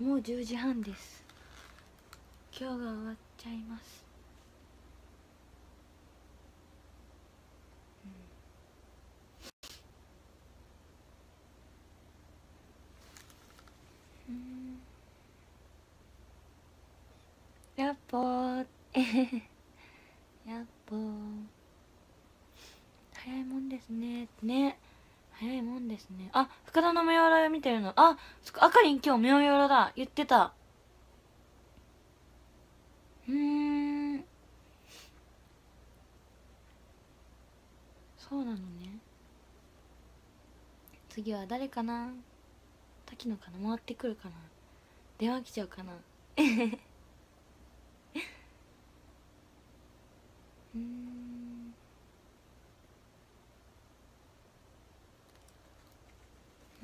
もう10時半です。今日が終わっちゃいます。うん。やっぽー。やっぽー。早いもんですね。ね。早いもんですね。あ深田の目よら見てるの。あそっかあかりん今日目よらだ。言ってた。うん。そうなのね。次は誰かな。滝野かな。回ってくるかな。電話来ちゃうかな。うん。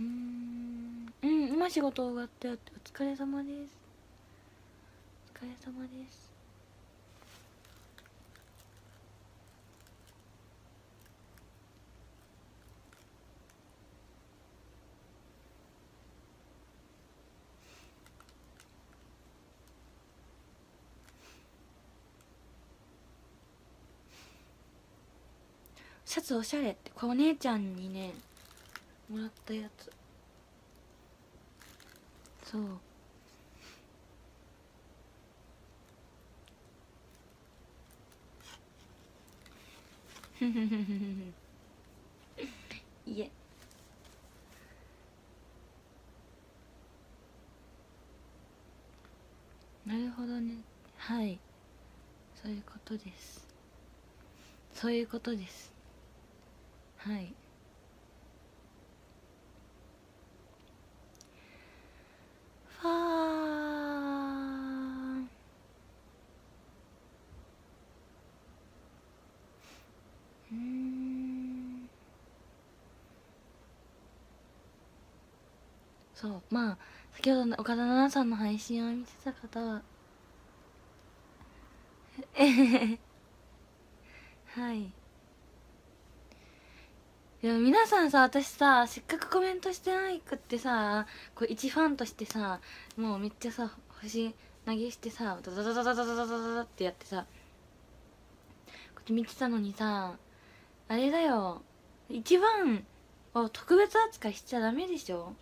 うん。うん今仕事終わってお疲れ様です。お疲れ様です。シャツおしゃれってこれお姉ちゃんにねもらったやつ。そう。ふふふふふいえ。なるほどね。はい。そういうことです。そういうことです。はい。ファー。うん。そう。まあ先ほどの岡田奈々さんの配信を見てた方は はい。いや皆さんさ私させっかくコメントしてないくってさこう一ファンとしてさもうめっちゃさ星投げしてさダダダダダダダダダダってやってさこっち見てたのにさあれだよ一番を特別扱いしちゃダメでしょ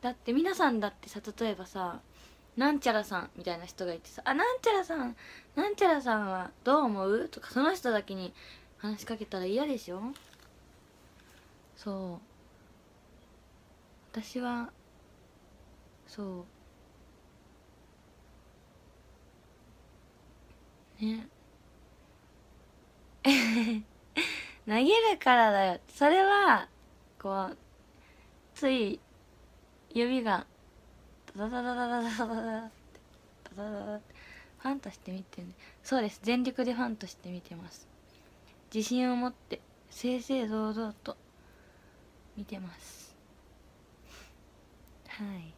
だって皆さんだってさ例えばさなんちゃらさんみたいな人がいてさ「あなんちゃらさんなんちゃらさんはどう思う?」とかその人だけに話しかけたら嫌でしょ？そう。私はそう。ね。投げるからだよ。それはこうつい指がダダダダダダダダダダダダダファンとして見てるねそうです全力でファンとして見てます自信を持って正々堂々と見てます。はい。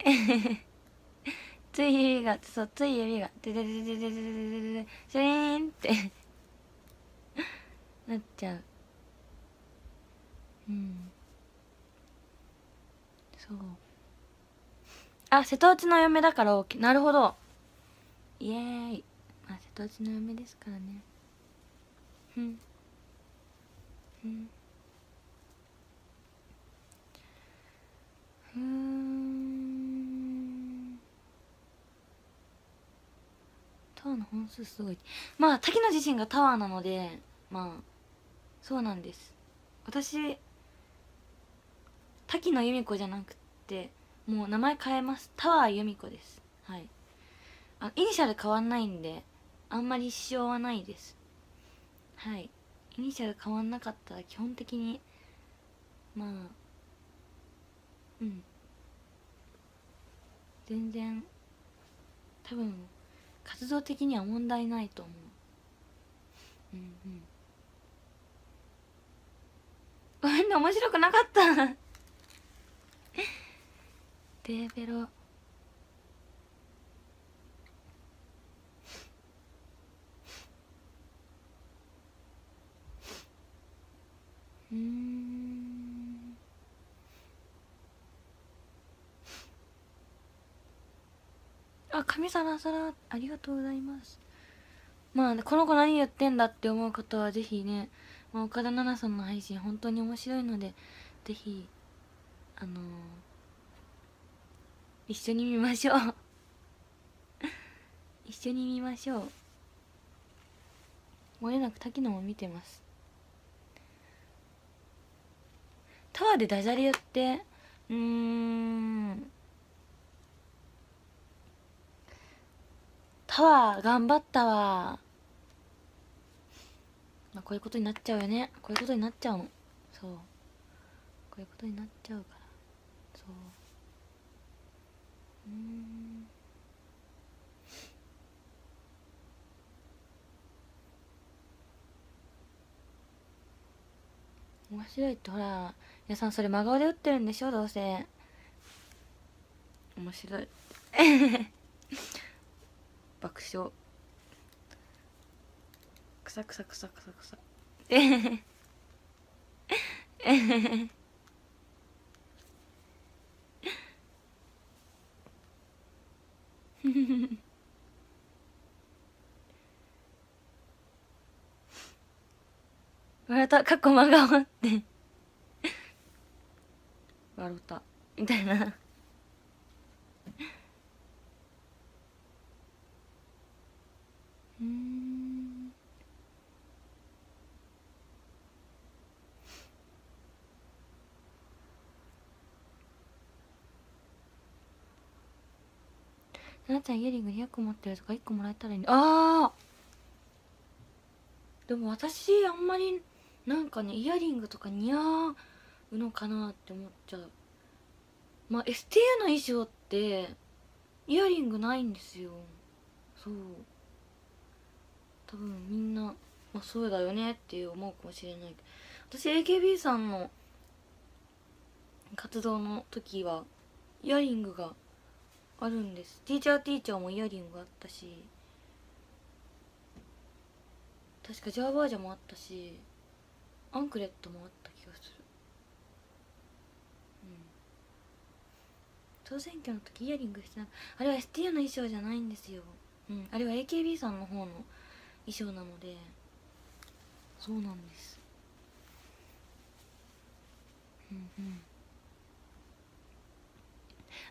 つい指がそうつい指がデデデデデデデデデデシュリーンって。なっちゃう。うん。そう。あ瀬戸内の嫁だから OK なるほど。イエーイ。あ瀬戸内の嫁ですからね。うん。うん。うん。タワーの本数すごい。まあ滝野自身がタワーなのでまあそうなんです。私滝野由美子じゃなくてもう名前変えます。タワー由美子です。はい。あイニシャル変わんないんであんまり支障はないです。はい。イニシャル変わんなかったら基本的にまあうん。全然多分活動的には問題ないと思う。うんうん。ごめんね面白くなかった。テーベロ。うん。あ神さらさらありがとうございます。まあこの子何言ってんだって思う方はぜひね、まあ、岡田奈々さんの配信本当に面白いのでぜひあのー、一緒に見ましょう。一緒に見ましょう。もれなく滝野も見てます。タワーでダジャレ言って。うーん。タワー頑張ったわ。まあこういうことになっちゃうよね。こういうことになっちゃうのそう。こういうことになっちゃうから。そう。うん。面白いってほら皆さんそれ真顔で打ってるんでしょ？どうせ。面白い。爆笑。くさくさくさくさくさえへへえへへ笑った。過去真顔って。笑った。みたいな。うん。ななちゃんイヤリング200個持ってるとか1個もらえたらいいんだああでも私あんまりなんかねイヤリングとか似合うのかなって思っちゃう。まあ STU の衣装ってイヤリングないんですよ。そう。多分みんな、まあ、そうだよねって思うかもしれない。けど私 AKB さんの活動の時はイヤリングがあるんです。ティーチャーティーチャーもイヤリングがあったし確かジャーバージャもあったしアンクレットもあった気がするうん総選挙の時イヤリングしてなあれは STU の衣装じゃないんですよ。うんあれは AKB さんの方の衣装なのでそうなんです。うんうん。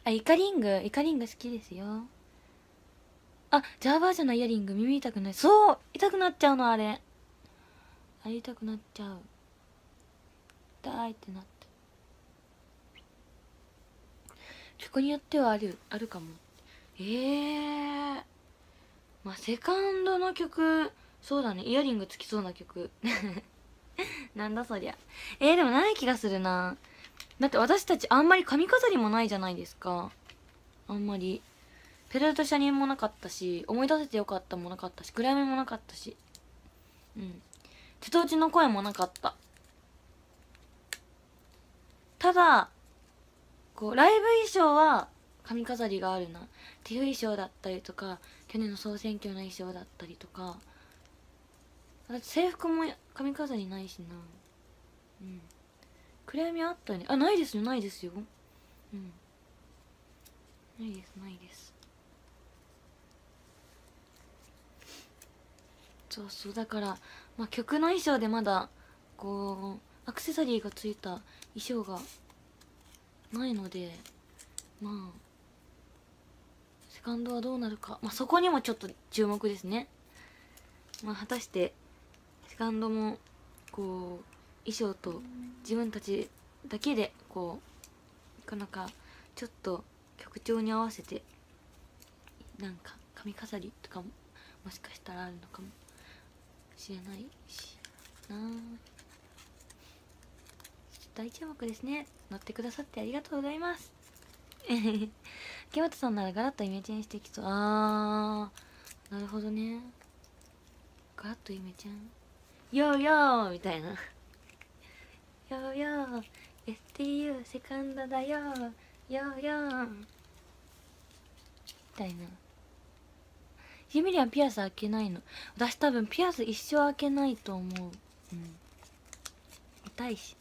あイカリングイカリング好きですよ。あジャーバージョンのイヤリング耳痛くない。そう痛くなっちゃうのあれ。あれ痛くなっちゃう。痛いってなって曲によってはあるあるかも。ええー。まあセカンドの曲。そうだね。イヤリングつきそうな曲。なんだそりゃ。えー、でもない気がするな。だって私たちあんまり髪飾りもないじゃないですか。あんまり。ペダルと車輪もなかったし思い出せてよかったもなかったし暗闇もなかったし。うん。瀬戸内の声もなかった。ただこうライブ衣装は髪飾りがあるな。っていう衣装だったりとか去年の総選挙の衣装だったりとかだって制服も髪飾りないしな。うん。暗闇あったね。あないですよ。ないですよ。うん。ないです。ないです。そうそう。だから、まあ、曲の衣装でまだこうアクセサリーがついた衣装がないのでまあセカンドはどうなるか、まあ、そこにもちょっと注目ですね、まあ、果たしてセカンドもこう衣装と自分たちだけでこうなかなかちょっと曲調に合わせてなんか髪飾りとかももしかしたらあるのかもしれないしな。大注目ですね。乗ってくださってありがとうございます。木本さんならガラッとイメチェンしてきそう。あーなるほどね。ガラッとイメチェン。ヨーヨーみたいな。ヨーヨー STU セカンドだよ。ヨーヨーみたいな。ユミリアンピアス開けないの。私多分ピアス一生開けないと思う。うん。痛いし。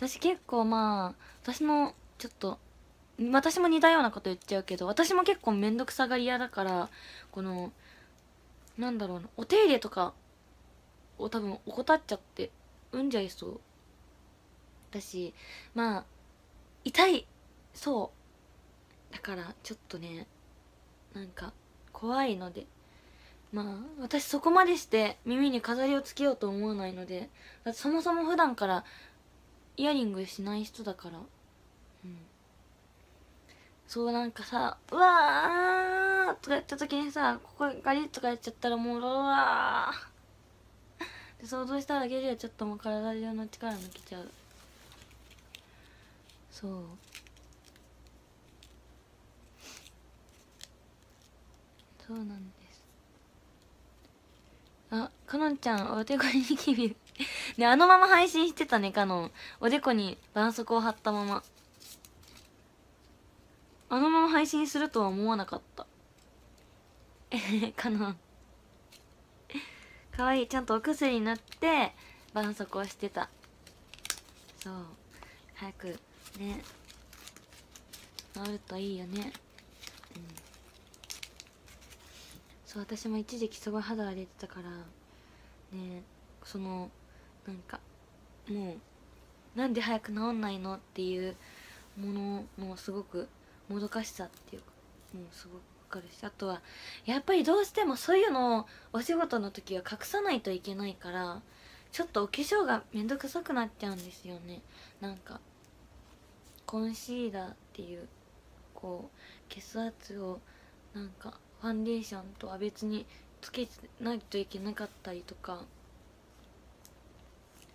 私結構まあ私のちょっと私も似たようなこと言っちゃうけど私も結構面倒くさがり屋だからこのなんだろうなお手入れとかを多分怠っちゃって産んじゃいそう。だしまあ痛いそう。だからちょっとねなんか怖いので。まあ私そこまでして耳に飾りをつけようと思わないのでそもそも普段からイヤリングしない人だから。うん。そうなんかさうわーとかやった時にさここガリッとかやっちゃったらもううわー。で想像しただけでちょっともう体中の力抜けちゃう。そう。そうなんです。あかのんちゃんおでこにニキビ ねあのまま配信してたねかのんおでこに絆創膏を貼ったまま。あのまま配信するとは思わなかった。えかのんかわい。いちゃんとお薬になって絆創膏してた。そう。早くね。治るといいよね。うん。そう私も一時期すごい肌荒れてたからねそのなんかもうなんで早く治んないのっていうもののすごくもどかしさっていうかもうすごくわかるしあとはやっぱりどうしてもそういうのをお仕事の時は隠さないといけないからちょっとお化粧がめんどくさくなっちゃうんですよね。なんかコンシーラーっていうこう血圧をなんかファンデーションとは別につけないといけなかったりとか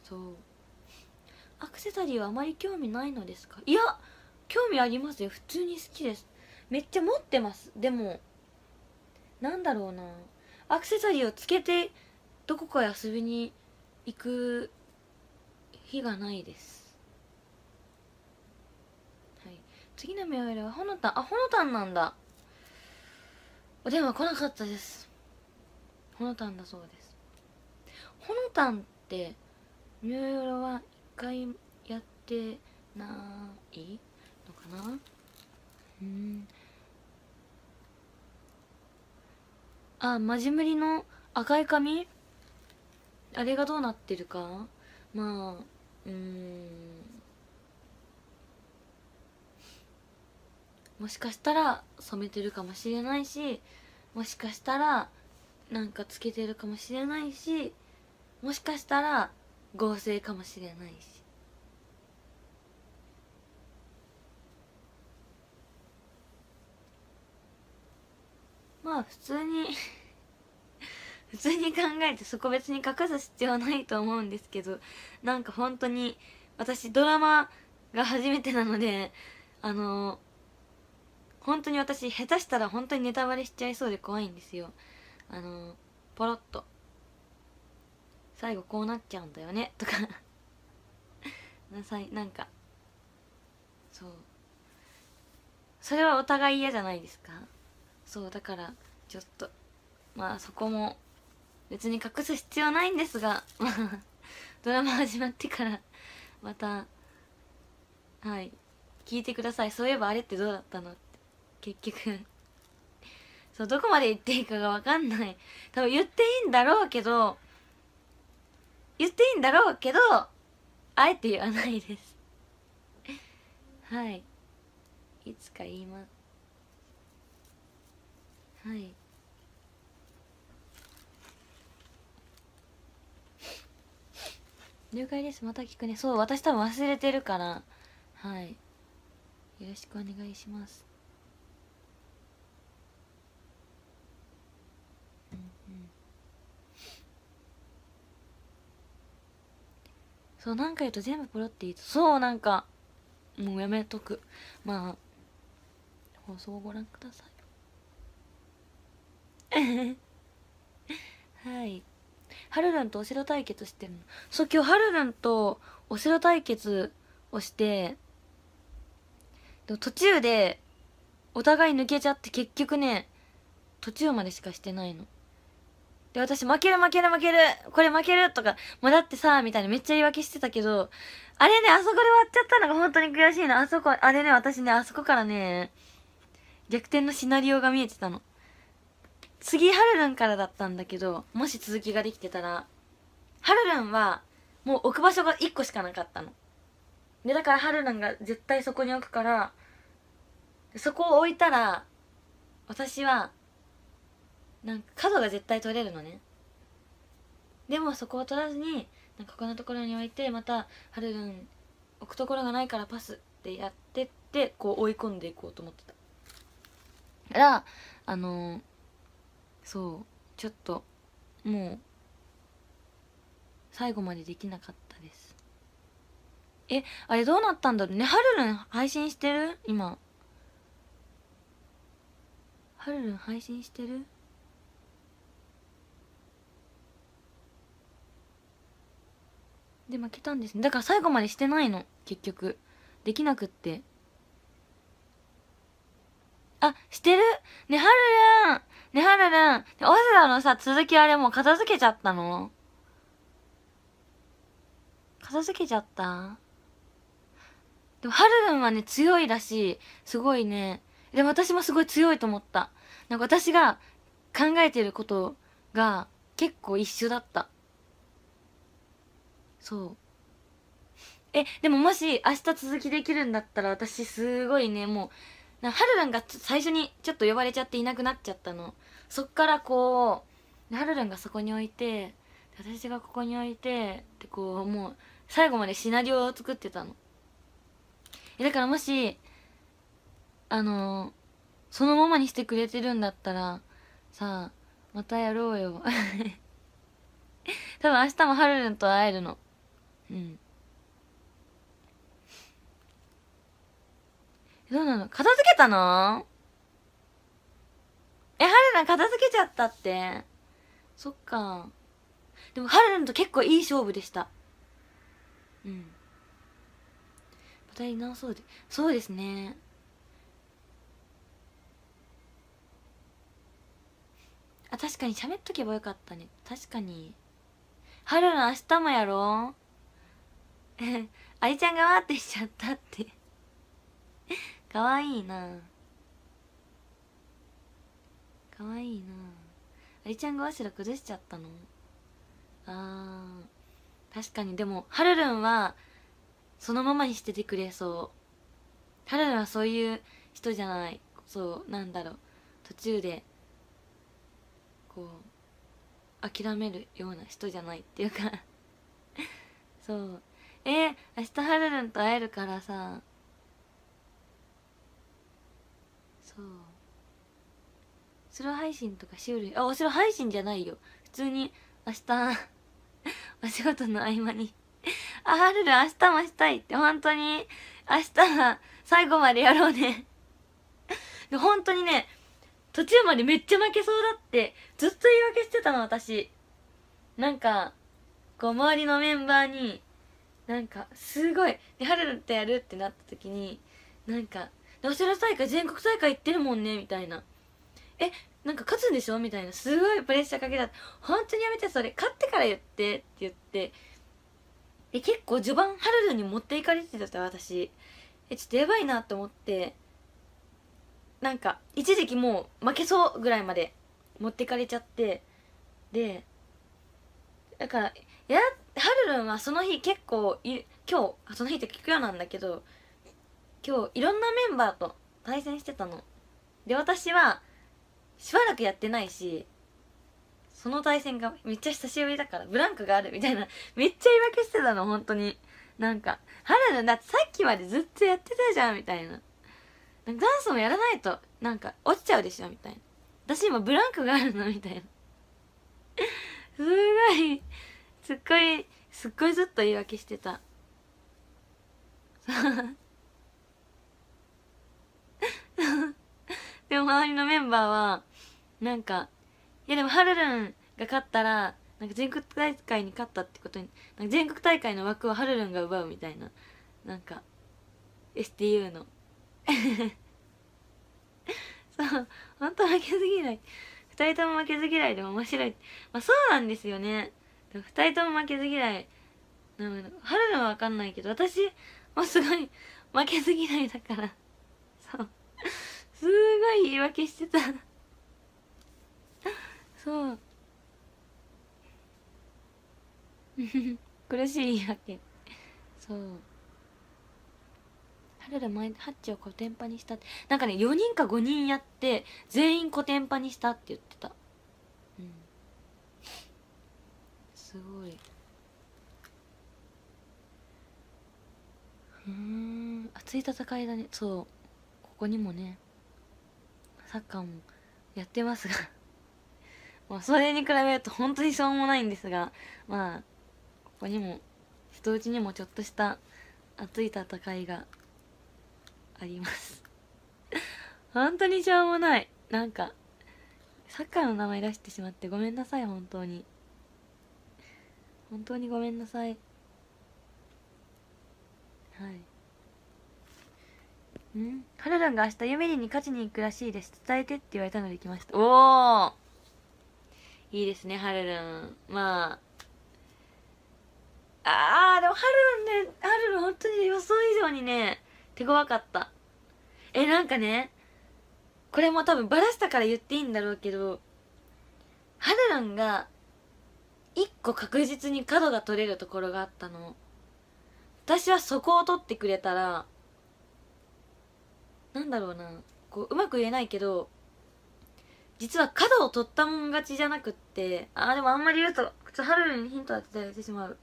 そう。アクセサリーはあまり興味ないのですか？いや興味ありますよ。普通に好きです。めっちゃ持ってます。でもなんだろうな。アクセサリーをつけてどこか遊びに行く日がないです。はい。次のメールはほのたんあほのたんなんだ。お電話来なかったです。ほのたんだそうです。ほのたんってミューヨロは一回やってないのかな？うん。あマジムリの赤い髪？あれがどうなってるか？まあうん。もしかしたら染めてるかもしれないしもしかしたらなんかつけてるかもしれないしもしかしたら合成かもしれないし。まあ普通に 普通に考えてそこ別に隠す必要はないと思うんですけどなんか本当に私ドラマが初めてなのであの本当に私下手したら本当にネタバレしちゃいそうで怖いんですよ。あのポロッと。最後こうなっちゃうんだよね。とか。なさい。なんか。そう。それはお互い嫌じゃないですか。そうだからちょっと。まあそこも別に隠す必要ないんですが。ま あドラマ始まってからまたはい。聞いてください。そういえばあれってどうだったのっ結局。そうどこまで言っていいかが分かんない。多分言っていいんだろうけど言っていいんだろうけどあえて言わないです。はい。いつか言います。はい。了解です。また聞くね。そう私多分忘れてるから。はい。よろしくお願いしますうんうんそう何か言うと全部ポロって言うとそうなんかもうやめとく。まあ放送をご覧ください。はい。ハルルンとお城対決してるの。そう今日ハルルンとお城対決をしてでも途中でお互い抜けちゃって結局ね途中までしかしてないの。で私負ける負ける負ける。これ負けるとかもうだってさみたいなめっちゃ言い訳してたけどあれねあそこで終わっちゃったのが本当に悔しいの。あそこあれね私ねあそこからね逆転のシナリオが見えてたの。次ハルルンからだったんだけどもし続きができてたらハルルンはもう置く場所が1個しかなかったの。でだからハルルンが絶対そこに置くからそこを置いたら私はなんか角が絶対取れるのね。でもそこを取らずになんか他のところに置いてまたハルルン置くところがないからパスってやってってこう追い込んでいこうと思ってた。からあのー、そうちょっともう最後までできなかったです。えあれどうなったんだろうね。ハルルン配信してる？今。ハルルン配信してる？で負けたんですね。だから最後までしてないの。結局。できなくって。あしてる？ねはるるん。ねはるるん。早稲田のさ続きあれもう片付けちゃったの？片付けちゃった？でもはるるんはね強いらしい。すごいね。でも私もすごい強いと思った。なんか私が考えてることが結構一緒だった。そう。えでももし明日続きできるんだったら私すごいねもうなハルルンが最初にちょっと呼ばれちゃっていなくなっちゃったの。そっからこうハルルンがそこに置いて私がここに置いてってこうもう最後までシナリオを作ってたの。えだからもしあの、そのままにしてくれてるんだったらさあまたやろうよ。多分明日もハルルンと会えるの。うんどうなの？片付けたの？え、はるな片付けちゃったって。そっか。でも、はるなと結構いい勝負でした。うん。またり直そうで。そうですね。あ、確かに喋っとけばよかったね。確かに。はるな明日もやろう ありちゃんがわってしちゃったって。かわいいな。かわいいな。ありちゃんがわしら崩しちゃったの？あー。確かに。でもはるるんはそのままにしててくれそう。はるるんはそういう人じゃない。そうなんだろう。途中でこう諦めるような人じゃないっていうか。そう。えー、明日はるるんと会えるからさ。そう。スロー配信とかしうるあお城配信じゃないよ。普通に明日 お仕事の合間に。あはるる明日もしたいって。本当に明日は最後までやろうね。で 本当にね途中までめっちゃ負けそうだってずっと言い訳してたの私。なんかこう周りのメンバーになんかすごい。でハルルってやるってなった時になんか「早稲田大会全国大会行ってるもんね」みたいな「えなんか勝つんでしょ?」みたいな。すごいプレッシャーかけた本当にやめてそれ。勝ってから言って」って言って。で結構序盤ハルルに持っていかれてた私。えちょっとやばいなと思って。なんか一時期もう負けそうぐらいまで持っていかれちゃって。でだからやはるるんはその日結構い今日その日って聞くようなんだけど今日いろんなメンバーと対戦してたの。で私はしばらくやってないしその対戦がめっちゃ久しぶりだからブランクがあるみたいなめっちゃ言い訳してたの本当に。なんか「はるるんだってさっきまでずっとやってたじゃん」みたいな。ダンスもやらないとなんか落ちちゃうでしょみたいな。私今ブランクがあるのみたいな。すごい。すっごいすっごいずっと言い訳してた。でも周りのメンバーはなんかいやでもはるるんが勝ったらなんか全国大会に勝ったってことになんか全国大会の枠をはるるんが奪うみたいななんか STU の。そう本当負けすぎない。2人とも負けず嫌いでも面白い。まあそうなんですよね。2人とも負けず嫌いなの。ハルルは分かんないけど私もすごい負けず嫌いだから。そう。すごい言い訳してた。そう。苦しい言い訳。そう。春で前ハッチをコテンパにしたって。なんかね4人か5人やって全員コテンパにしたって言ってたうんすごい。うん。熱い戦いだね。そう。ここにもねサッカーもやってますが。まあそれに比べると本当にしょうもないんですが。まあここにも人内にもちょっとした熱い戦いがあります。本当にしょうもない。なんかサッカーの名前出してしまってごめんなさい本当に。本当にごめんなさい。はい。ん？ハルルンが明日ユメリに勝ちに行くらしいです。伝えてって言われたので来ました。おおいいですねハルルン。まあ。あーでもハルルンねハルルン本当に予想以上にね手強かった。えなんかねこれも多分バラしたから言っていいんだろうけどハルルンが一個確実に角が取れるところがあったの。私はそこを取ってくれたらなんだろうな。こううまく言えないけど実は角を取ったもん勝ちじゃなくってあーでもあんまり言うとハルルンにヒント当てられてしまう。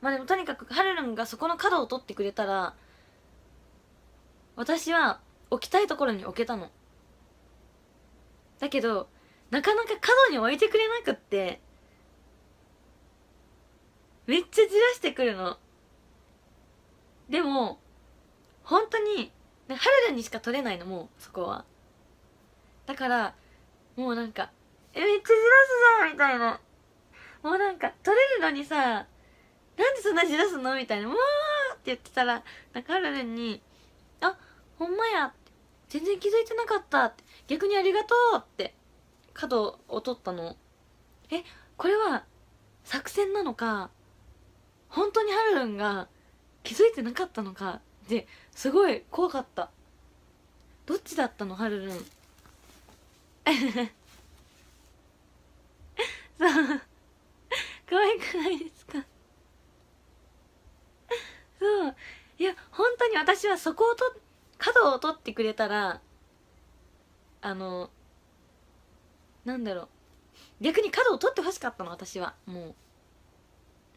まあでもとにかくハルルンがそこの角を取ってくれたら私は置きたいところに置けたの。だけどなかなか角に置いてくれなくってめっちゃじらしてくるの。でも本当にハルルンにしか取れないのもうそこは。だからもうなんか「えめっちゃじらすぞ」みたいな。もうなんか取れるのにさなんでそんなじらすの？みたいな「もう!」って言ってたらなんかハルルンに「あほんまや」って全然気づいてなかった。って逆にありがとうって角を取ったの。えこれは作戦なのか本当にハルルンが気づいてなかったのかですごい怖かった。どっちだったのハルルン。そう。可愛くないですか？そう。いや本当に私はそこをと角を取ってくれたらあのなんだろう。逆に角を取ってほしかったの私は。もう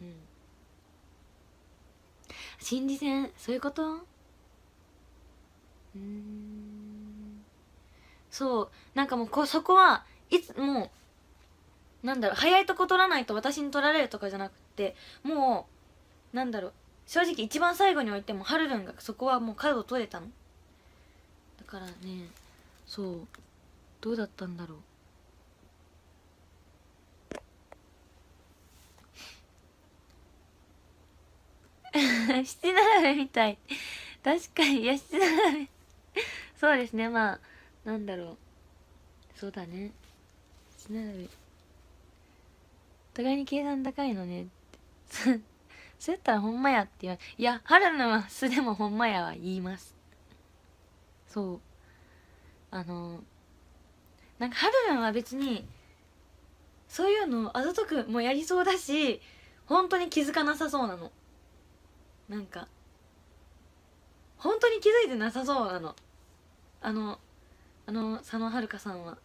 うん心理戦そういうこと？うん。そう。なんかもうこそこはいつもうなんだろう早いとこ取らないと私に取られるとかじゃなくてもうなんだろう。正直一番最後に置いてもハルルンがそこはもう角取れたの？だからね。そう。どうだったんだろう。七並べみたい。確かにいや七並べそうですねまあなんだろう。そうだね。七並べお互いに計算高いのね。そうやったらほんまやって言わいや春のは素でもほんまやは言います。そう。あのなんか春のは別にそういうのあざとくもやりそうだし本当に気づかなさそうなの。なんか本当に気づいてなさそうなの。あのあの佐野遥さんは。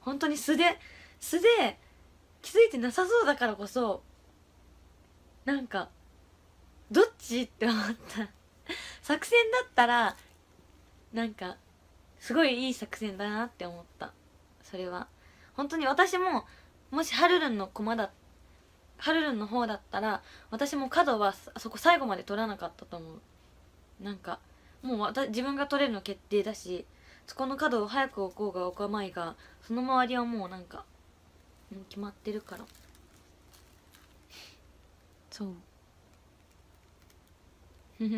本当に素で素で気づいてなさそうだからこそなんかどっちって思った。作戦だったらなんかすごいいい作戦だなって思った。それは。本当に私ももしハルルンの駒だっハルルンの方だったら私も角はあそこ最後まで取らなかったと思う。なんかもう私自分が取れるの決定だしそこの角を早く置こうが置かまいがその周りはもうなんかもう決まってるから。そう。仕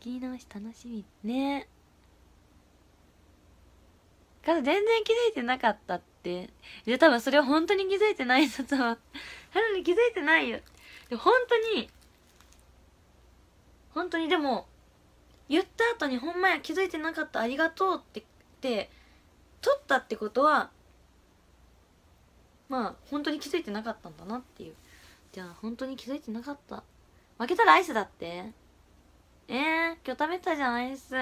切り直し楽しみ。ね全然気づいてなかったって。いや多分それは本当に気づいてないんだと思う。ハルに気づいてないよ。で本当に本当にでも言った後にほんまや気づいてなかったありがとうってって取ったってことはまあ本当に気づいてなかったんだなっていう。じゃあ本当に気づいてなかった。負けたらアイスだって。えー、今日食べたじゃんアイス。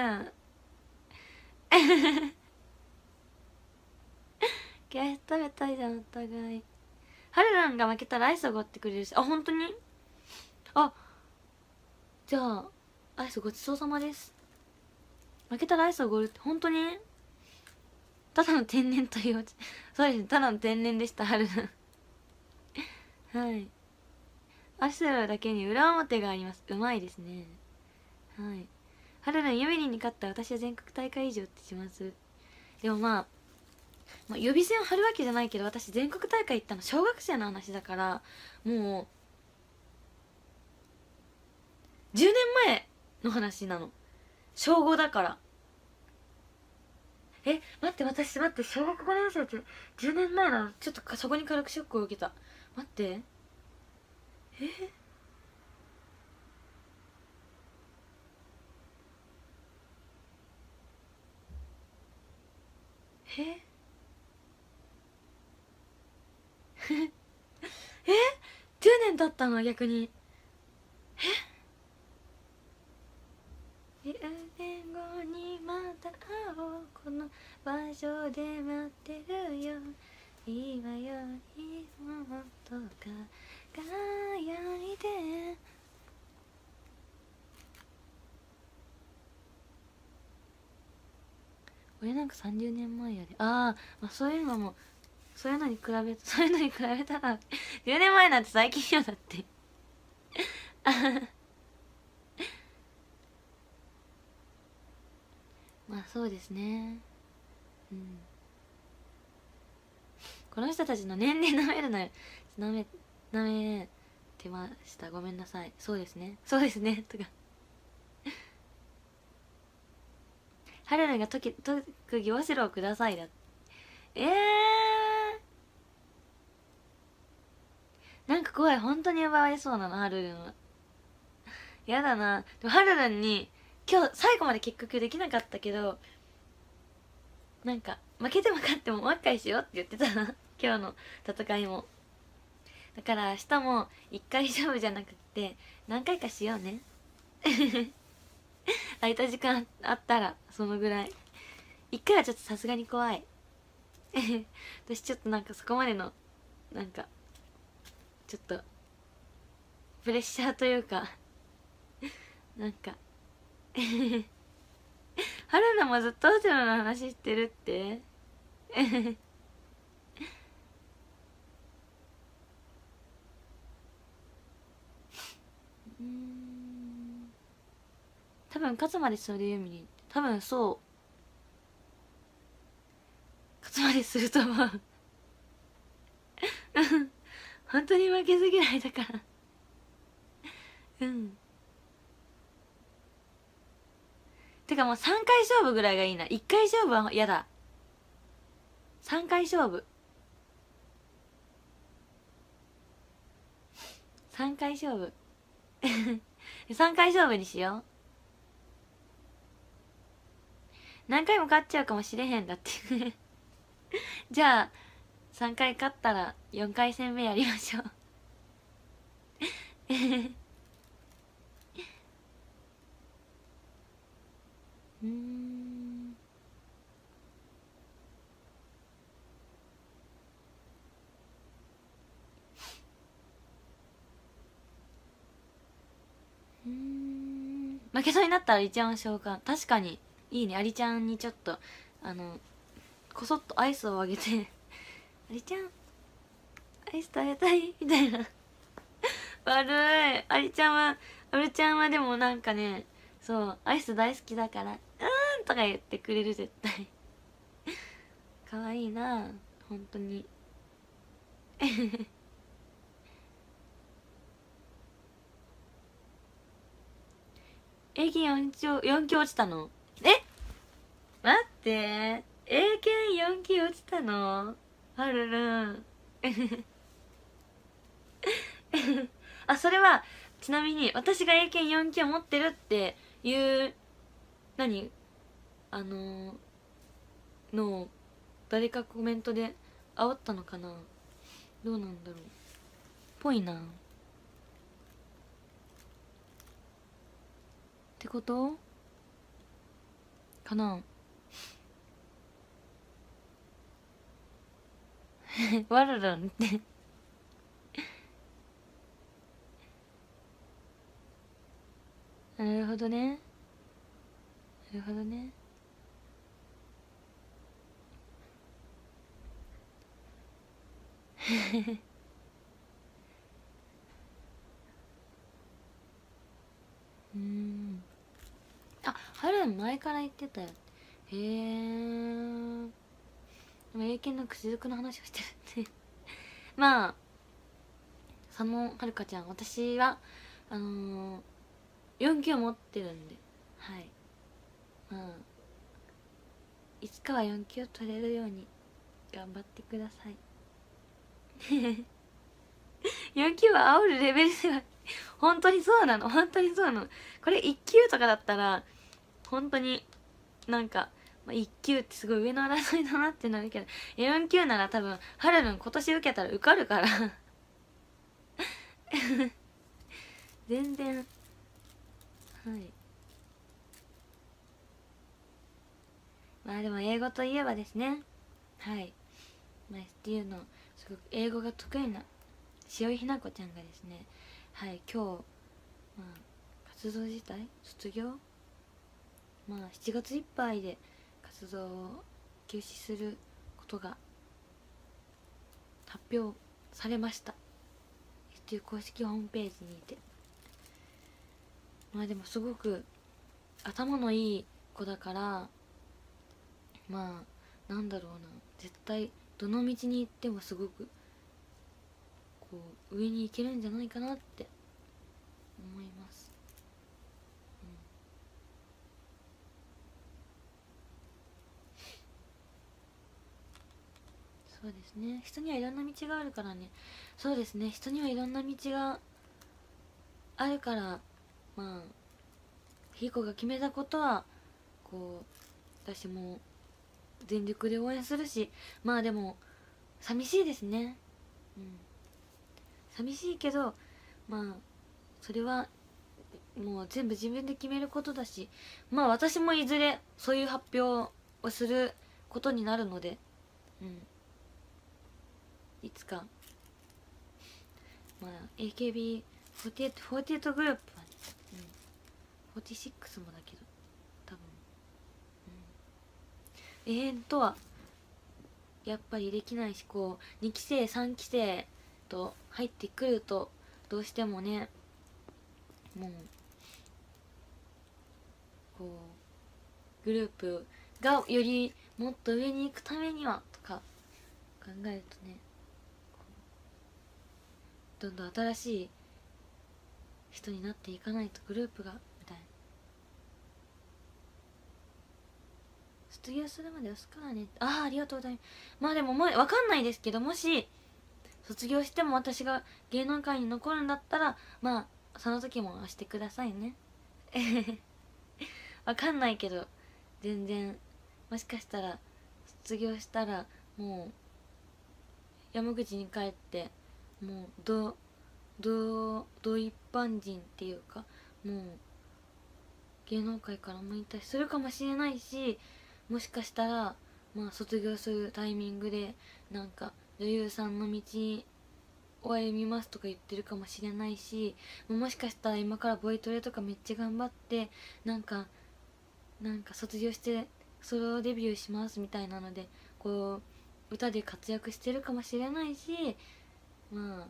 今日食べたいじゃんお互い。ハルランが負けたらアイスおごってくれるし。あ本当に？あじゃあアイスごちそうさまです。負けたらアイスおごるって本当に？ただの天然というそうですねただの天然でしたハルラン。はい。アシュラだけに裏表があります。うまいですね。はい。春のユミリンに勝った私は全国大会以上ってします。でもまあ、まあ、予備選を張るわけじゃないけど私全国大会行ったの小学生の話だからもう10年前の話なの。小5だから。え待って私待って小学5年生って10年前なの。ちょっとそこに軽くショックを受けた。待って。え？え？え10年経ったの？逆に。え？10年後にまた会おう。この場所で待ってるよ。今よりもっと輝いて。俺なんか30年前やであー、まあそういうのもそういうのに比べ そういうのに比べたら10年前なんて最近よだって。まあそうですね。うん。この人たちの年齢なめるなよ。なめなめてました。ごめんなさい。そうですね。そうですね。とか。春菜が特技オセロをくださいだええー、なんか怖い。本当に奪われそうなのハルルンは。やだな。でもハルルンに今日最後まで結局できなかったけどなんか負けても勝ってももう一回しようって言ってたな。今日の戦いも。だから明日も一回勝負じゃなくて何回かしようね。空いた時間あったらそのぐらい。一回はちょっとさすがに怖い。私ちょっとなんかそこまでのなんかちょっとプレッシャーというか なんか 春菜もずっとオセロの話してるって？うん。多分勝つまでするユミリン多分そう。勝つまですると思う。本当に負けず嫌いだから。うん。てかもう3回勝負ぐらいがいいな。1回勝負は嫌だ。3回勝負。3回勝負。3回勝負にしよう。何回も勝っちゃうかもしれへんだってじゃあ3回勝ったら4回戦目やりましょう。うん。負けそうになったら一番召喚確かにいいね。ありちゃんにちょっとあのこそっとアイスをあげて「ありちゃんアイス食べたい?」みたいな。悪い。ありちゃんはありちゃんはでもなんかねそうアイス大好きだから「うん」とか言ってくれる絶対。かわいいな本当に。駅4強4強落ちたの？え？待って。英検4級落ちたの？あるるん。あそれはちなみに私が英検4級を持ってるっていう何？あのー、の誰かコメントで煽ったのかな？どうなんだろう？ぽいな。ってこと？かな？わららんって。なるほどね。なるほどね。うん。あ春前から言ってたよ。へえでも英検の口塾の話をしてるって まあ佐野はるかちゃん私はあのー、4級持ってるんで。はい。まあいつかは4級を取れるように頑張ってください。4級は煽るレベルでは本当にそうなの本当にそうなの。これ1級とかだったら本当になんかまあ、1級ってすごい上の争いだなってなるけど4級なら多分ハルルン今年受けたら受かるから。全然はい。まあでも英語といえばですね。はい。まあ STU のすごく英語が得意な塩井ひな子ちゃんがですね。はい今日まあ活動自体卒業？まあ7月いっぱいで活動を休止することが発表されました。という公式ホームページにいて。まあでもすごく頭のいい子だからまあなんだろうな。絶対どの道に行ってもすごくこう上に行けるんじゃないかなって思います。そうですね。人にはいろんな道があるからね。そうですね。人にはいろんな道があるからまあひいこが決めたことはこう私も全力で応援するしまあでも寂しいですね。うん。寂しいけどまあそれはもう全部自分で決めることだしまあ私もいずれそういう発表をすることになるのでうん。いつか。まあ AKB48 グループはね、うん、46もだけど。多分、うん、永遠とはやっぱりできないしこう2期生3期生と入ってくるとどうしてもねもうこうグループがよりもっと上に行くためにはとか考えるとねどんどん新しい人になっていかないとグループがみたいな。卒業するまで押すからね。ああありがとうございます。まあでもも分かんないですけどもし卒業しても私が芸能界に残るんだったらまあその時も押してくださいね。わかんないけど全然。もしかしたら卒業したらもう山口に帰ってもうどどど一般人っていうかもう芸能界からも引退するかもしれないしもしかしたらまあ卒業するタイミングでなんか女優さんの道を歩みますとか言ってるかもしれないしもしかしたら今からボイトレとかめっちゃ頑張ってなんかなんか卒業してソロデビューしますみたいなのでこう歌で活躍してるかもしれないしまあ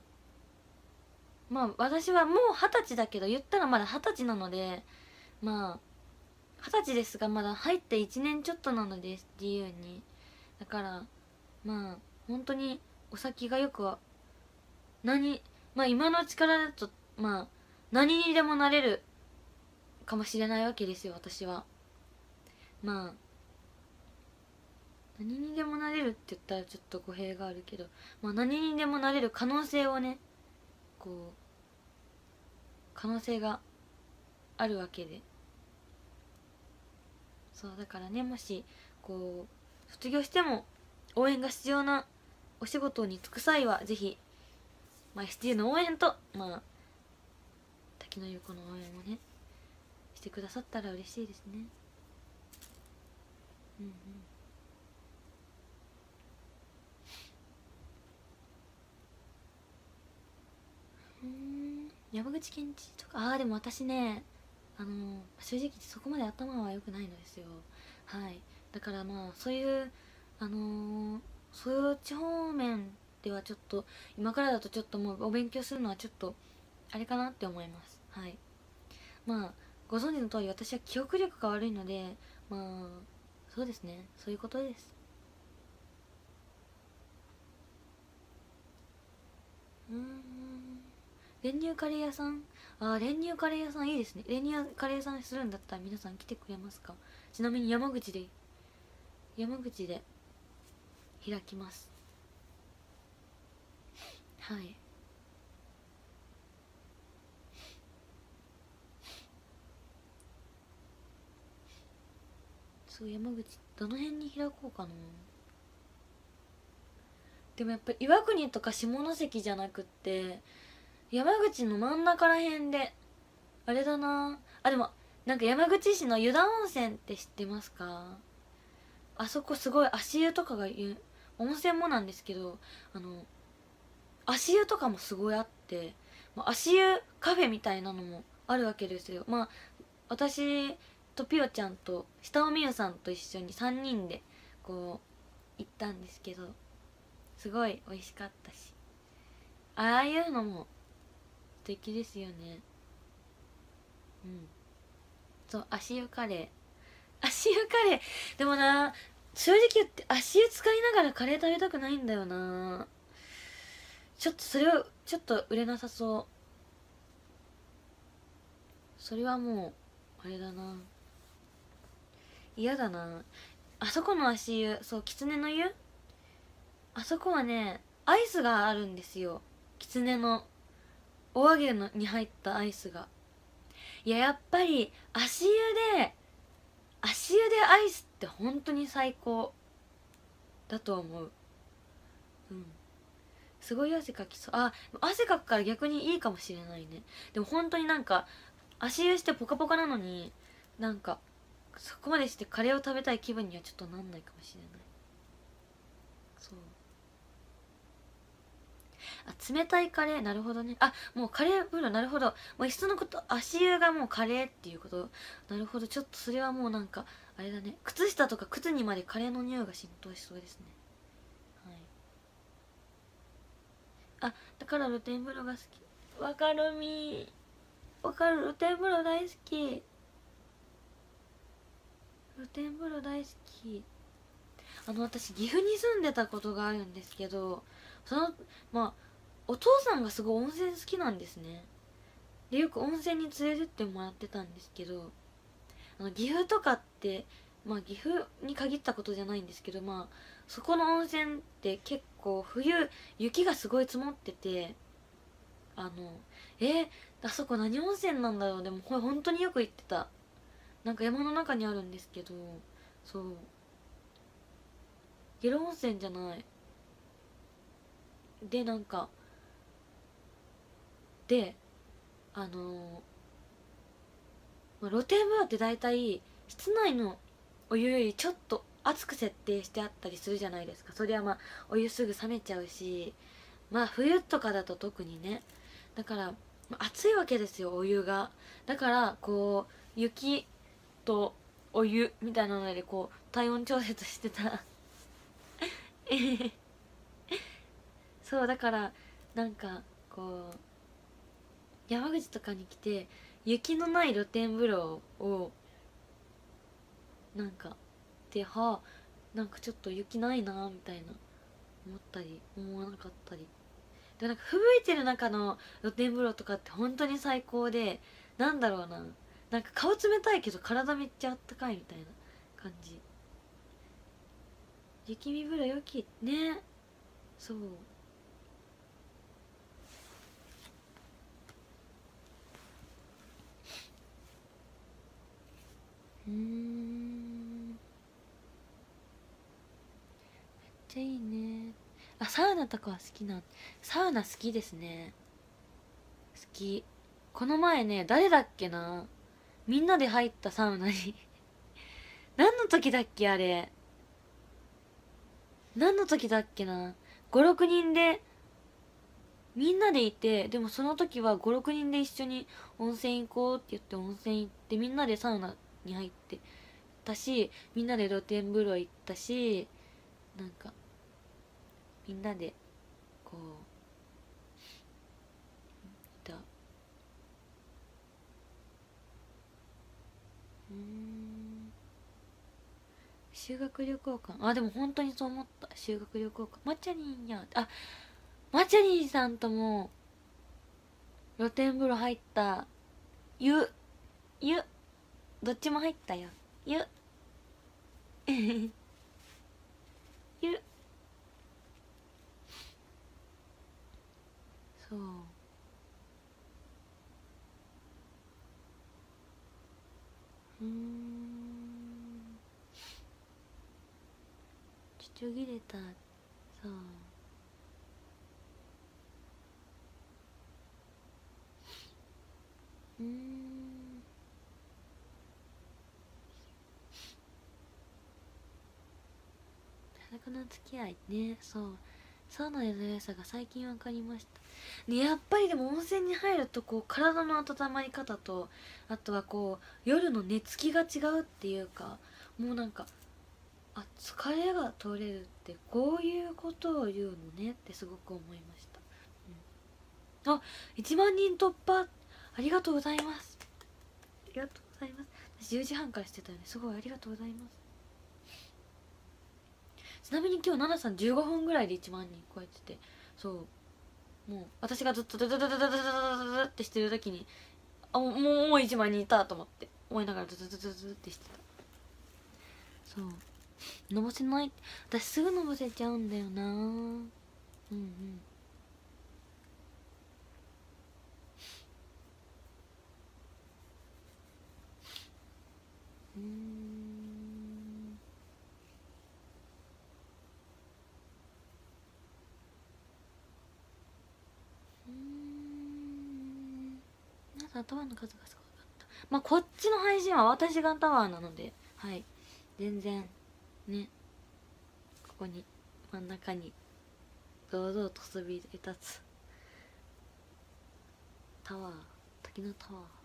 まあ私はもう二十歳だけど言ったらまだ二十歳なのでまあ二十歳ですがまだ入って1年ちょっとなので STU に。だからまあ本当にお先がよくは何まあ今の力だとまあ何にでもなれるかもしれないわけですよ私は。まあ何にでもなれるって言ったらちょっと語弊があるけど、まあ、何にでもなれる可能性をねこう可能性があるわけで。そうだからねもしこう卒業しても応援が必要なお仕事に就く際はぜひ、まあ、STU の応援とまあ滝野優子の応援をねしてくださったら嬉しいですね。うんうん。うん山口県知事とか。ああでも私ねあの正直そこまで頭は良くないのですよ。はい。だからまあそういうあのー、そういう地方面ではちょっと今からだとちょっともうお勉強するのはちょっとあれかなって思います。はい。まあご存知の通り私は記憶力が悪いのでまあそうですね。そういうことです。うん。練乳カレー屋さん？ああ練乳カレー屋さんいいですね。練乳カレー屋さんするんだったら皆さん来てくれますか？ちなみに山口で山口で開きます。はい。そう山口どの辺に開こうかな？でもやっぱ岩国とか下関じゃなくって山口の真ん中らへんで。あれだな。あでもなんか山口市の湯田温泉って知ってますか？あそこすごい足湯とかが温泉もなんですけどあの足湯とかもすごいあって足湯カフェみたいなのもあるわけですよ。まあ私とピオちゃんと下尾美優さんと一緒に3人でこう行ったんですけどすごい美味しかったし。ああいうのも敵ですよね。うん。そう足湯カレー。足湯カレー。でもな正直言って足湯使いながらカレー食べたくないんだよな。ちょっとそれはちょっと売れなさそう。それはもうあれだな。嫌だな。あそこの足湯そう狐の湯？あそこはねアイスがあるんですよ。狐の。お揚げのに入ったアイスが。いややっぱり足湯で足湯でアイスって本当に最高。だと思う。うん。すごい汗かきそう。あ汗かくから逆にいいかもしれないね。でも本当になんか足湯してポカポカなのになんかそこまでしてカレーを食べたい気分にはちょっとなんないかもしれない。あ冷たいカレー？なるほどね。あもうカレー風呂なるほど。もういっそのこと足湯がもうカレーっていうこと？なるほど。ちょっとそれはもうなんかあれだね。靴下とか靴にまでカレーの匂いが浸透しそうですね。はい。あだから露天風呂が好き。わかるみ。わかる。露天風呂大好き。露天風呂大好き。あの私岐阜に住んでたことがあるんですけどそのまあお父さんがすごい温泉好きなんですね。でよく温泉に連れてってもらってたんですけどあの岐阜とかってまあ岐阜に限ったことじゃないんですけどまあそこの温泉って結構冬雪がすごい積もっててあのえあそこ何温泉なんだろう？でもこれ本当によく行ってた。なんか山の中にあるんですけどそう。下呂温泉じゃない。でなんかであのまあ、露天風呂って大体室内のお湯よりちょっと熱く設定してあったりするじゃないですか。そりゃまあお湯すぐ冷めちゃうしまあ冬とかだと特にね。だから、暑いわけですよお湯が。だからこう雪とお湯みたいなのでこう体温調節してた。そうだからなんかこう山口とかに来て雪のない露天風呂をなんかではなんかちょっと雪ないなみたいな思ったり思わなかったり。でなんか吹雪いてる中の露天風呂とかって本当に最高でなんだろうななんか顔冷たいけど体めっちゃあったかいみたいな感じ。雪見風呂よきね。そう。うんめっちゃいいね。あサウナとかは好きなサウナ好きですね。好き。この前ね誰だっけな。みんなで入ったサウナに。何の時だっけあれ。何の時だっけな。56人で。みんなでいてでもその時は56人で一緒に温泉行こうって言って温泉行ってみんなでサウナに入ってたしみんなで露天風呂行ったしなんかみんなでこういた。うん。修学旅行館。あでも本当にそう思った。修学旅行館。マチャニーや。あマチャニーさんとも露天風呂入った。ゆゆどっちも入ったよ。ゆ。ゆ。そう。うん。ちょちょぎれた。そう。うん。の付き合いね。そう。サウナの良さが最近分かりました。ねやっぱりでも温泉に入るとこう体の温まり方とあとはこう夜の寝つきが違うっていうかもうなんかあ疲れが取れるってこういうことを言うのねってすごく思いました、うん、あ1万人突破ありがとうございます。ありがとうございます。私10時半からしてたよねすごいありがとうございます。ちなみに今日奈々さん15分ぐらいで1万人超えててそう。もう私がずっとダダダダダダダダダってしてる時にあもうもう1万人いたと思って思いながらダダダダダってしてた。そう。のぼせない。私すぐのぼせちゃうんだよな。うんうん。うん。タワーの数がすごかった。まあこっちの配信は私がタワーなのではい。全然ねここに真ん中に堂々とそびえ立つタワー時のタワー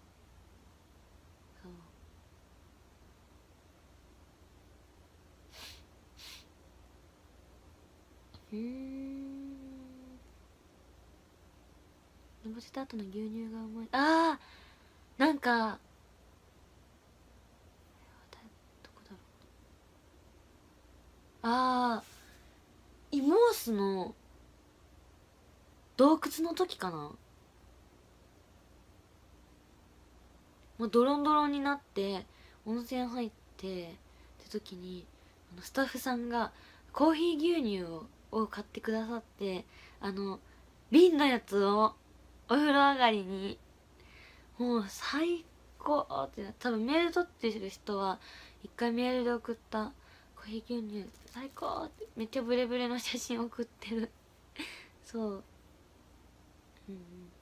うんのぼせた後の牛乳がうまい。あーなんかどこだろう。あーイモースの洞窟の時かな。もうドロンドロンになって温泉入ってって時にあのスタッフさんがコーヒー牛乳をを買ってくださってあの瓶のやつをお風呂上がりにもう最高って多分メール取ってる人は一回メールで送ったコーヒー牛乳最高ってめっちゃブレブレの写真送ってる。そう。うん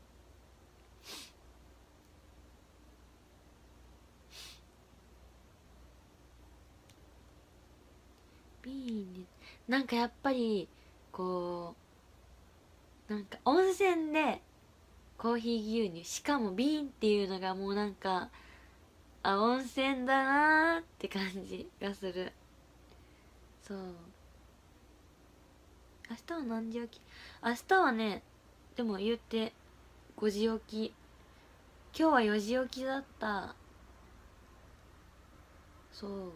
瓶でなんかやっぱりこうなんか温泉でコーヒー牛乳。しかも瓶っていうのがもうなんかあ温泉だなーって感じがする。そう。明日は何時起き？明日はねでも言って5時起き。今日は4時起きだった。そう。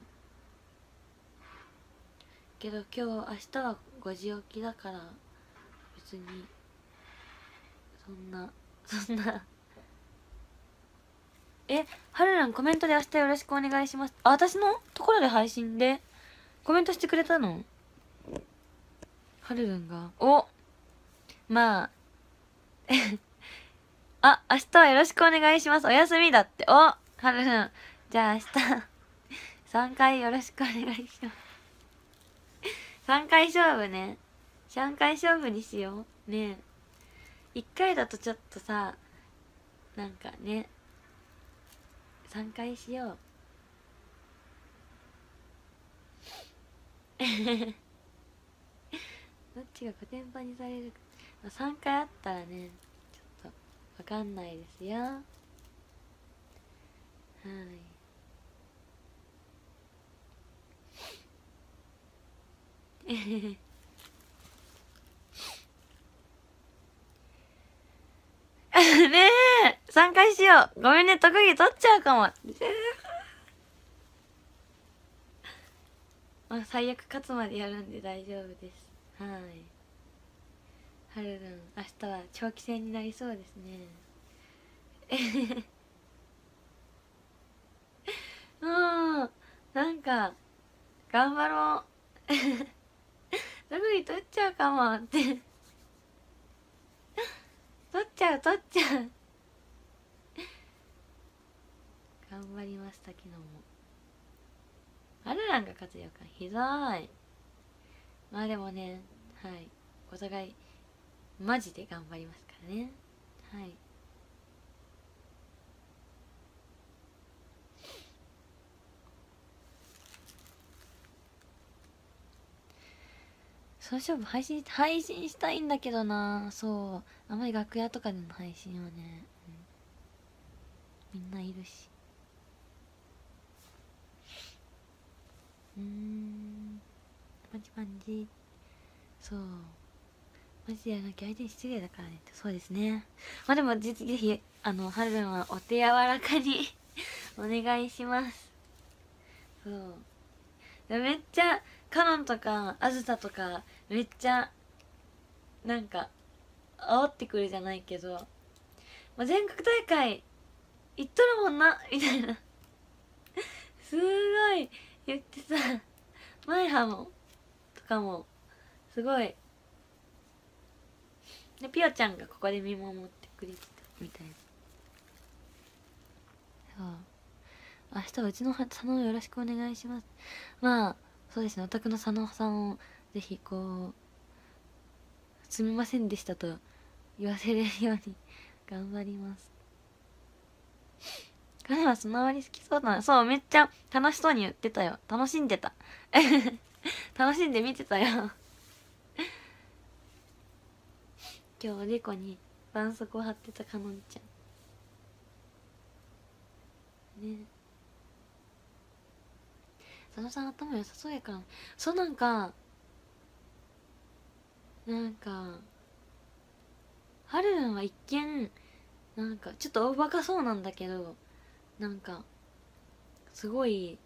けど今日明日は5時起きだから別にそんな。そんな。えはるらんコメントで明日よろしくお願いします。あ私の？ところで配信で？コメントしてくれたの？はるるんが？お。まあ。あ明日はよろしくお願いします。お休みだって。おはるるんじゃあ明日。3回よろしくお願いします。3回勝負ね。3回勝負にしよう。ねえ。1回だとちょっとさなんかね3回しよう。どっちがコテンパにされるか、3回あったらねちょっとわかんないですよ。はい。ねえ。参加しよう。ごめんね。特技取っちゃうかも。まあ最悪勝つまでやるんで大丈夫です。はい。はるるん明日は長期戦になりそうですね。もうなんか頑張ろう。特技取っちゃうかもって。取っちゃう取っちゃう。頑張りました昨日も。アルランが勝つよか。ひどい。まあでもねはい。お互いマジで頑張りますからね。はい。その勝負配信配信したいんだけどな。そう。あまり楽屋とかでの配信はね、うん、みんないるし。うん。パチパンチ。そう。マジでやらなきゃ相手に失礼だからね。そうですね。まあでもぜひあのはるるんはお手柔らかに お願いします。そう。めっちゃカノンとかあずさとかめっちゃなんか煽ってくるじゃないけど、まあ、全国大会行っとるもんなみたいな。すごい言ってさマイハもとかもすごい。でピオちゃんがここで見守ってくれてたみたいな。そう。明日はうちの佐野よろしくお願いします。まあそうですねお宅の佐野さんをぜひこうすみませんでしたと言わせれるように頑張ります。彼はその割好きそうだな。そうめっちゃ楽しそうに言ってたよ。楽しんでた。楽しんで見てたよ。今日おでこに絆創膏貼ってたかのんちゃん。ね。佐野さん頭良さそうやから。そうなんかなんかはるるんは一見なんかちょっとおバカそうなんだけどなんかすごい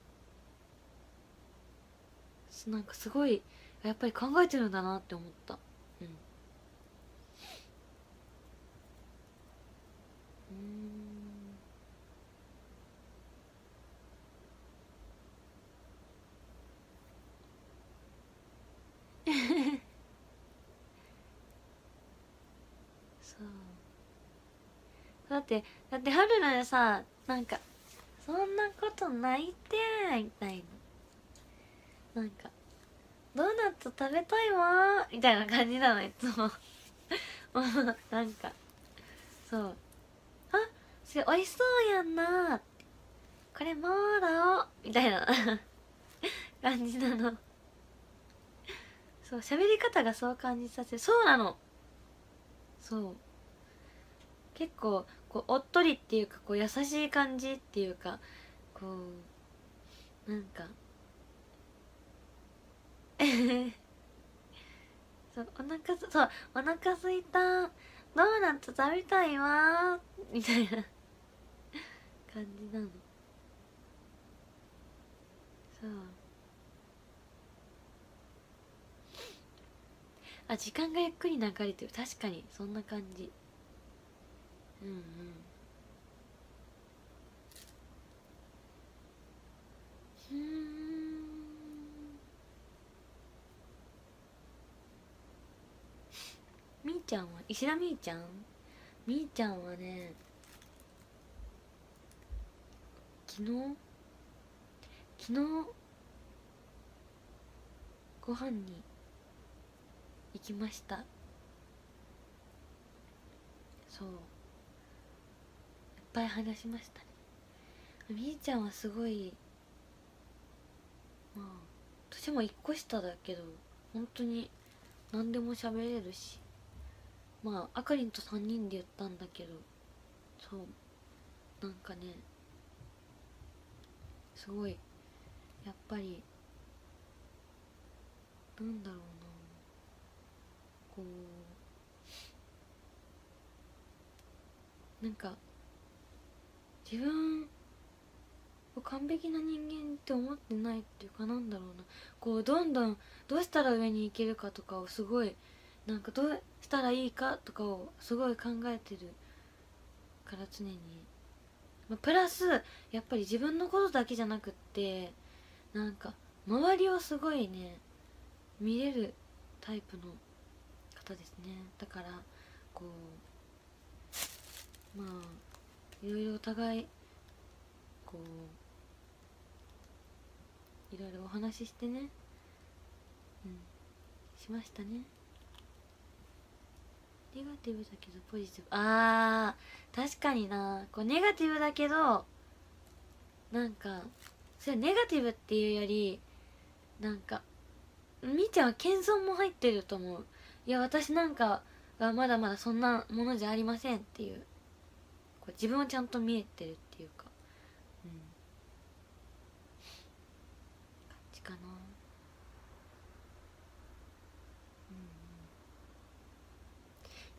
なんかすごいやっぱり考えてるんだなって思った。うんう。だってだって春菜さなんか「そんなことないって」みたいな。なんか「ドーナツ食べたいわ」みたいな感じなのいつも。なんかそう「あそれ美味しそうやんな」これもらおうみたいな。感じなの。そう喋り方がそう感じさせる。そうなの。そう。結構こうおっとりっていうかこう優しい感じっていうかこうなんか。そうお腹すそうお腹すいた。ドーナツ食べたいわみたいな。感じなの。そう。あ時間がゆっくり流れてる。確かに。そんな感じ。うんうん。うん。ちゃんは石田みーちゃん？みーちゃんはね昨日？昨日？ご飯に行きました。そう。いっぱい話しましたね。みーちゃんはすごいまあ年も1個下だけど本当に何でも喋れるしまああかりんと3人で言ったんだけどそう。なんかねすごいやっぱりなんだろうな。こうなんか自分を完璧な人間って思ってないっていうかなんだろうな。こうどんどんどうしたら上に行けるかとかをすごいなんかどうしたらいいかとかをすごい考えてるから常に、まあ、プラスやっぱり自分のことだけじゃなくってなんか周りをすごいね見れるタイプの方ですね。だからこうまあいろいろお互いこういろいろお話ししてね。うん。しましたね。ネガティブだけどポジティブ。あー確かにな。こうネガティブだけどなんかそれネガティブっていうよりなんかみーちゃんは謙遜も入ってると思う。いや私なんかはまだまだそんなものじゃありませんっていう。こう自分をちゃんと見えてるっていうか。うん。感じかな。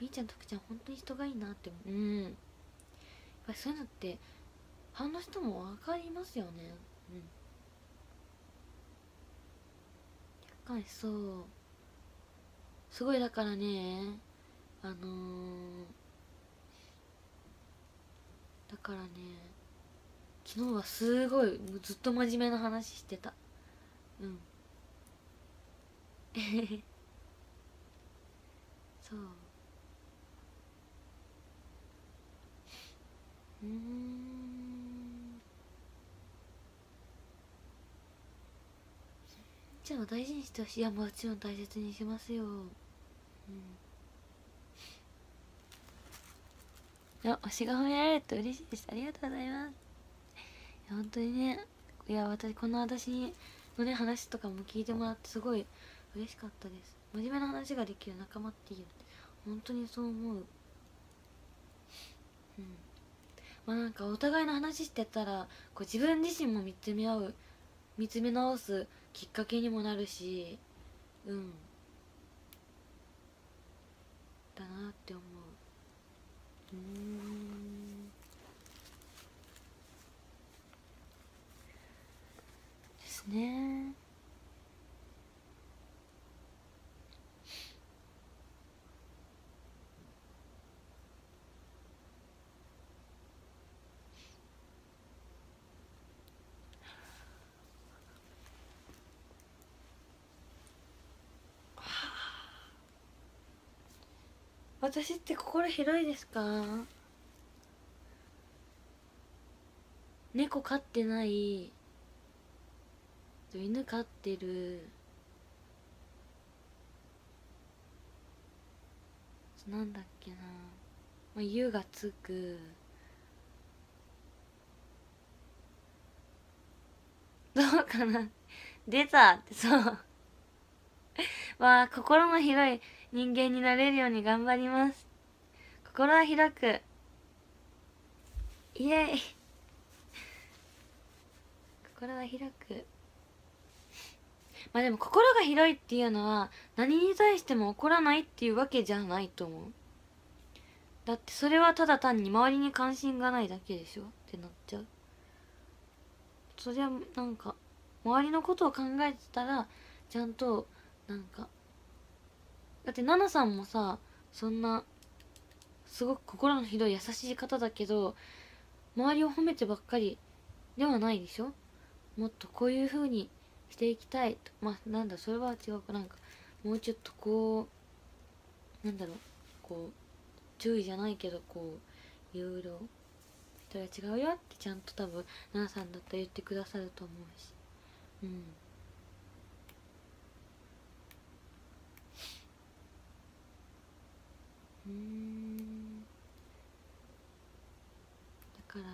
みーちゃんとくちゃん本当に人がいいなって思う。うん。やっぱりそういうのって反応人も分かりますよね。うん。かにそう。すごいだからねあのー、だからね昨日はすごいずっと真面目な話してた。うん。そう。うん。ちゃんは大事にしてほしい。いやもちろん大切にしますよ。うん。あ推しが褒められると嬉しいです。ありがとうございます。本当にね。いや私この私のね話とかも聞いてもらってすごい嬉しかったです。真面目な話ができる仲間っていう本当にそう思う。うん。まあなんかお互いの話してたらこう自分自身も見つめ合う見つめ直すきっかけにもなるしうん。だなって思う。うん。ですね。私って心広いですか？猫飼ってない。犬飼ってる。なんだっけな。まあ「ゆ」がつく。どうかな。出たってそう。わあ心の広い。人間になれるように頑張ります。心は開く。イエイ。心は開く。まあでも心が広いっていうのは何に対しても怒らないっていうわけじゃないと思う。だってそれはただ単に周りに関心がないだけでしょ。ってなっちゃう。そりゃなんか周りのことを考えてたらちゃんとなんかだって奈々さんもさそんなすごく心のひどい優しい方だけど周りを褒めてばっかりではないでしょ？もっとこういう風にしていきたい。とまあなんだそれは違うか。なんかもうちょっとこうなんだろう。こう注意じゃないけどこういろいろそれは違うよってちゃんと多分奈々さんだったら言ってくださると思うし。うん。だから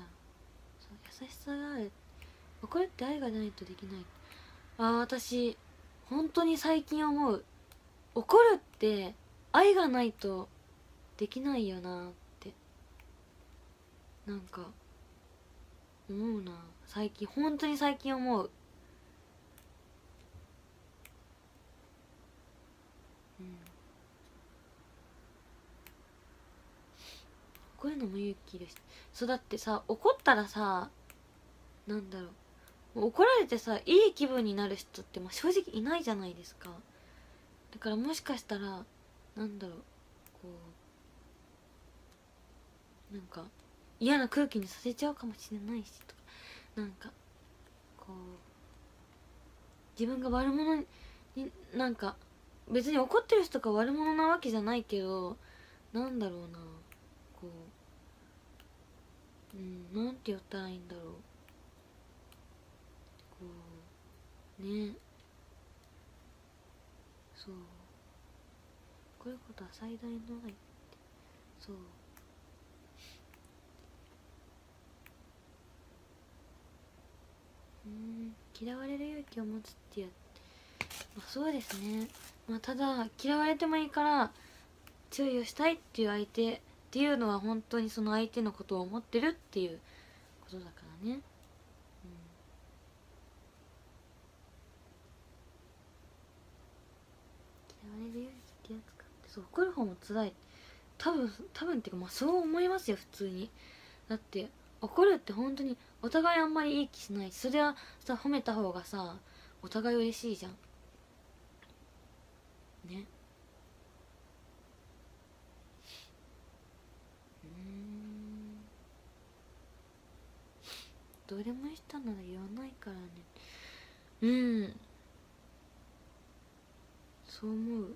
そう優しさがある。怒るって愛がないとできない。ああ私本当に最近思う。怒るって愛がないとできないよなって。なんか思うな。最近本当に最近思う。こういうのも勇気ですそうだってさ怒ったらさなんだろう。怒られてさいい気分になる人ってまあ正直いないじゃないですか。だからもしかしたらなんだろう。こうなんか嫌な空気にさせちゃうかもしれないしとか。なんかこう自分が悪者になんか別に怒ってる人が悪者なわけじゃないけどなんだろうな。こううんなんて言ったらいいんだろう。こうね。そう。こういうことは最大の愛って。そう。うん嫌われる勇気を持つってやまあ、そうですね。まあただ嫌われてもいいから注意をしたいっていう相手っていうのは本当にその相手のことを思ってるっていうことだからね。嫌われる勇気ってやつかってそう怒る方も辛い。多分多分っていうかまあそう思いますよ普通に。だって怒るって本当にお互いあんまりいい気しないしそれはさ褒めた方がさお互い嬉しいじゃん。ね。どれもしたなら言わないからね。うん。そう思う。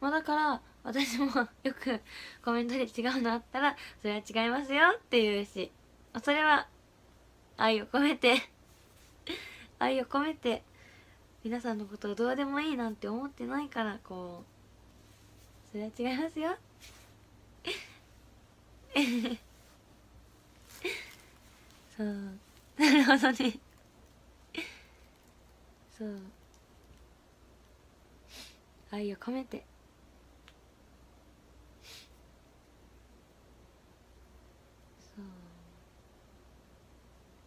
まあだから私もよくコメントで違うのあったらそれは違いますよって言うしそれは愛を込めて 愛を込めて皆さんのことをどうでもいいなんて思ってないからこうそれは違いますよ。そうなるほどね。そう。愛を込めて。そ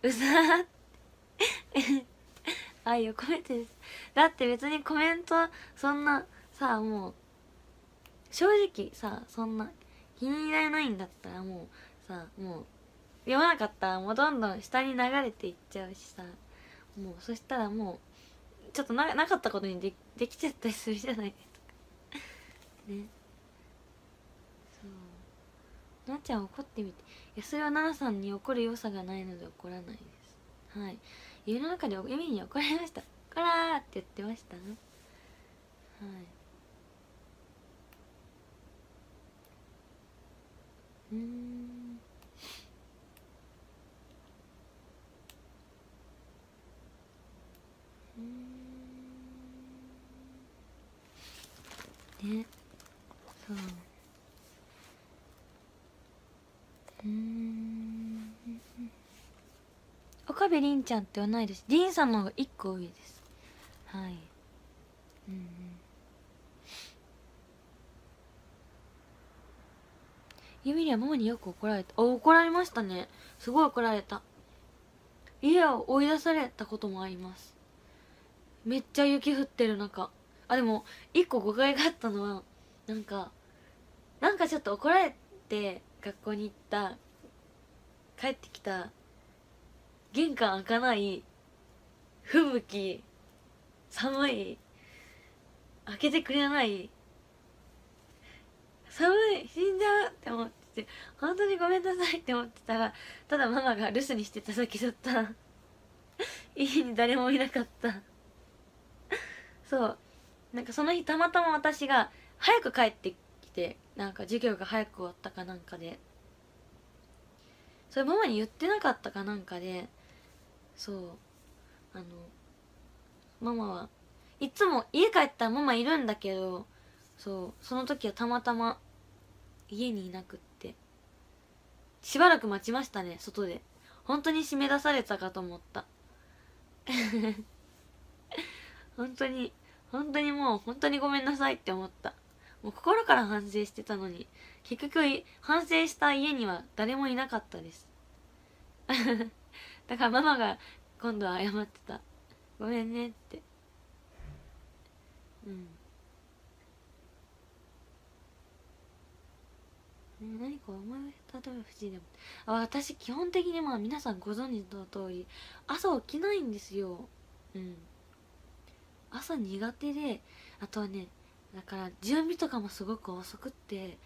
う。うざー愛を込めてです。だって別にコメントそんなさあもう正直さそんな気に入らないんだったらもうさもう読まなかったらもうどんどん下に流れていっちゃうしさもうそしたらもうちょっとななかったことにでできちゃったりするじゃない。ですかねそうなっちゃん怒ってみていやそれは奈々さんに怒る良さがないので怒らないです。はい。家の中で意味に怒られました「こら!」って言ってました。ねはい。うん。ね。そう。うん。岡部凛ちゃんってはないです凛さんの方が1個上です。はい。うんうん。ユミリはママによく怒られた。あ怒られましたね。すごい怒られた。家を追い出されたこともあります。めっちゃ雪降ってる中。あでも一個誤解があったのはなんかなんかちょっと怒られて学校に行った帰ってきた玄関開かない吹雪寒い開けてくれない寒い死んじゃうって思ってて本当にごめんなさいって思ってたらただママが留守にしてただけだった。家に誰もいなかった。そう。なんかその日たまたま私が早く帰ってきてなんか授業が早く終わったかなんかで。それママに言ってなかったかなんかでそう。あのママはいつも家帰ったらママいるんだけどそう。その時はたまたま家にいなくって。しばらく待ちましたね外で。本当に締め出されたかと思った。本当に本当にもう本当にごめんなさいって思った。もう心から反省してたのに結局反省した家には誰もいなかったです。だからママが今度は謝ってた。ごめんねって。うん。ね何か思い例えば不思議でもあ私基本的にまあ皆さんご存知の通り朝起きないんですよ。うん。朝苦手であとはねだから準備とかもすごく遅くって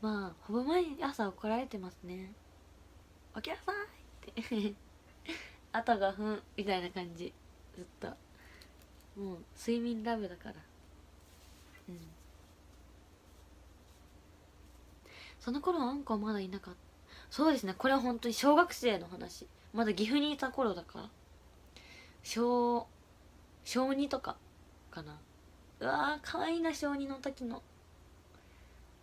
まあほぼ毎朝怒られてますね起きなさいって。あと5分みたいな感じ。ずっと。もう睡眠ラブだから。うん。その頃あんこはまだいなかった。そうですね。これは本当に小学生の話。まだ岐阜にいた頃だから。小小2とか。かな。うわーかわいいな小2の時の。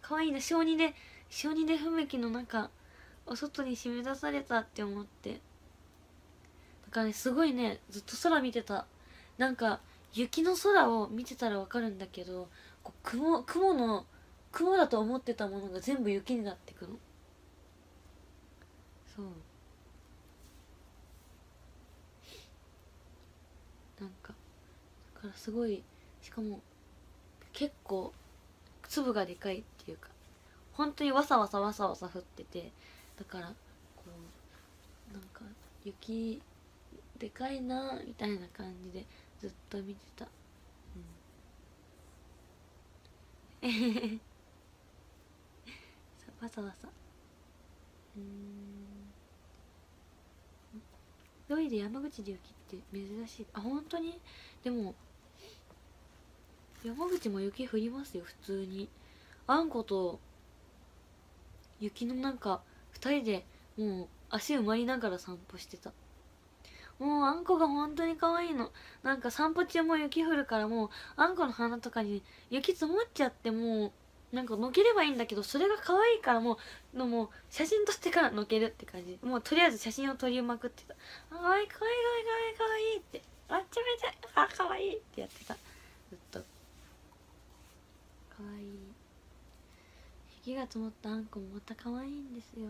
かわいいな小2で小2で不向きの中お外に締め出されたって思って。だからねすごいねずっと空見てた。なんか雪の空を見てたらわかるんだけどこう雲雲の雲だと思ってたものが全部雪になってくの。そうなんかだからすごいしかも結構粒がでかいっていうか本当にわさわさわさわさ降っててだからこうなんか雪でかいなみたいな感じでずっと見てた。うん。わさわさ。うん。ロイで山口で雪って珍しい。あ本当に？でも山口も雪降りますよ普通に。あんこと雪の中2人でもう足埋まりながら散歩してた。もうあんこが本当に可愛いの。なんか散歩中も雪降るからもうあんこの鼻とかに雪積もっちゃってもうなんかのければいいんだけどそれが可愛いからもうのもう写真撮ってからのけるって感じ。もうとりあえず写真を撮りまくってた「あかわいいかわいいかわいいかわいい」って「あっちゃめちゃあかわいい」ってやってた。わいい。雪が積もったあんこもまた可愛いんですよ。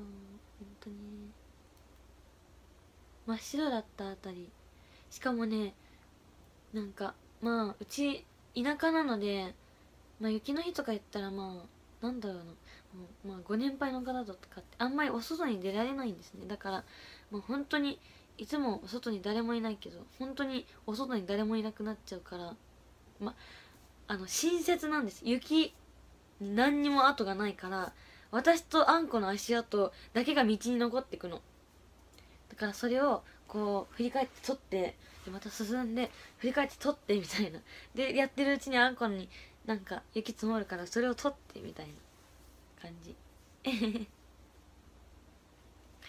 本当に。真っ白だったあたり。しかもねなんかまあうち田舎なのでまあ雪の日とか言ったらまあなんだろうな。まあご年配の方とかってあんまりお外に出られないんですね。だからもう本当にいつもお外に誰もいないけど本当にお外に誰もいなくなっちゃうからまあの親切なんです。雪に何にも跡がないから私とあんこの足跡だけが道に残ってくの。だからそれをこう振り返って取ってでまた進んで振り返って取ってみたいな。でやってるうちにあんこになんか雪積もるからそれを取ってみたいな。感じ。カ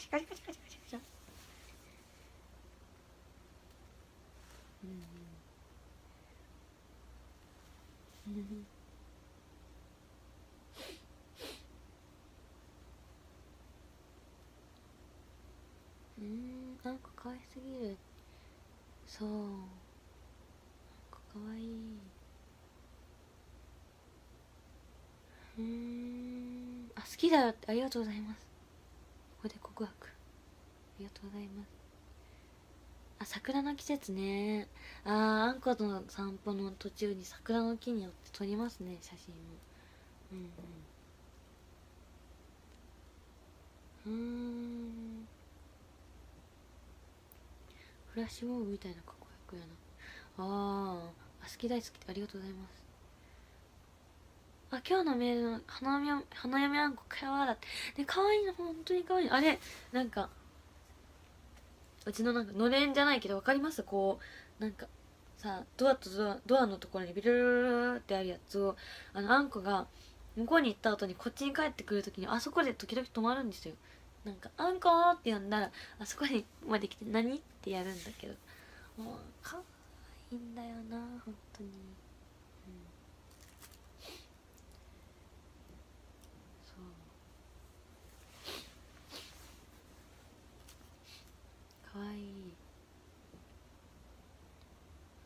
シカシカシカシカシカシうんうんうんなんか可愛すぎる。そう。なんか可愛い。うん。あ好きだよ。ってありがとうございます。ここで告白。ありがとうございます。あ桜の季節ね。あーあんことの散歩の途中に桜の木によって撮りますね写真を。うんうん。うん。フラッシュモブみたいなかっこよくやな。ああ好き大好き。ありがとうございます。あ今日のメールの花嫁花嫁あんこかわだってね可愛いの本当に可愛い。あれなんかうちのなんかのれんじゃないけど分かります？こうなんかさドアとドアドアのところにビルルルルってあるやつをあのあんこが向こうに行った後にこっちに帰ってくる時にあそこで時々止まるんですよ。なんか「あんこ」って呼んだらあそこにまで来て「何?」ってやるんだけど。もう可愛いんだよな本当に、うん、そう可愛い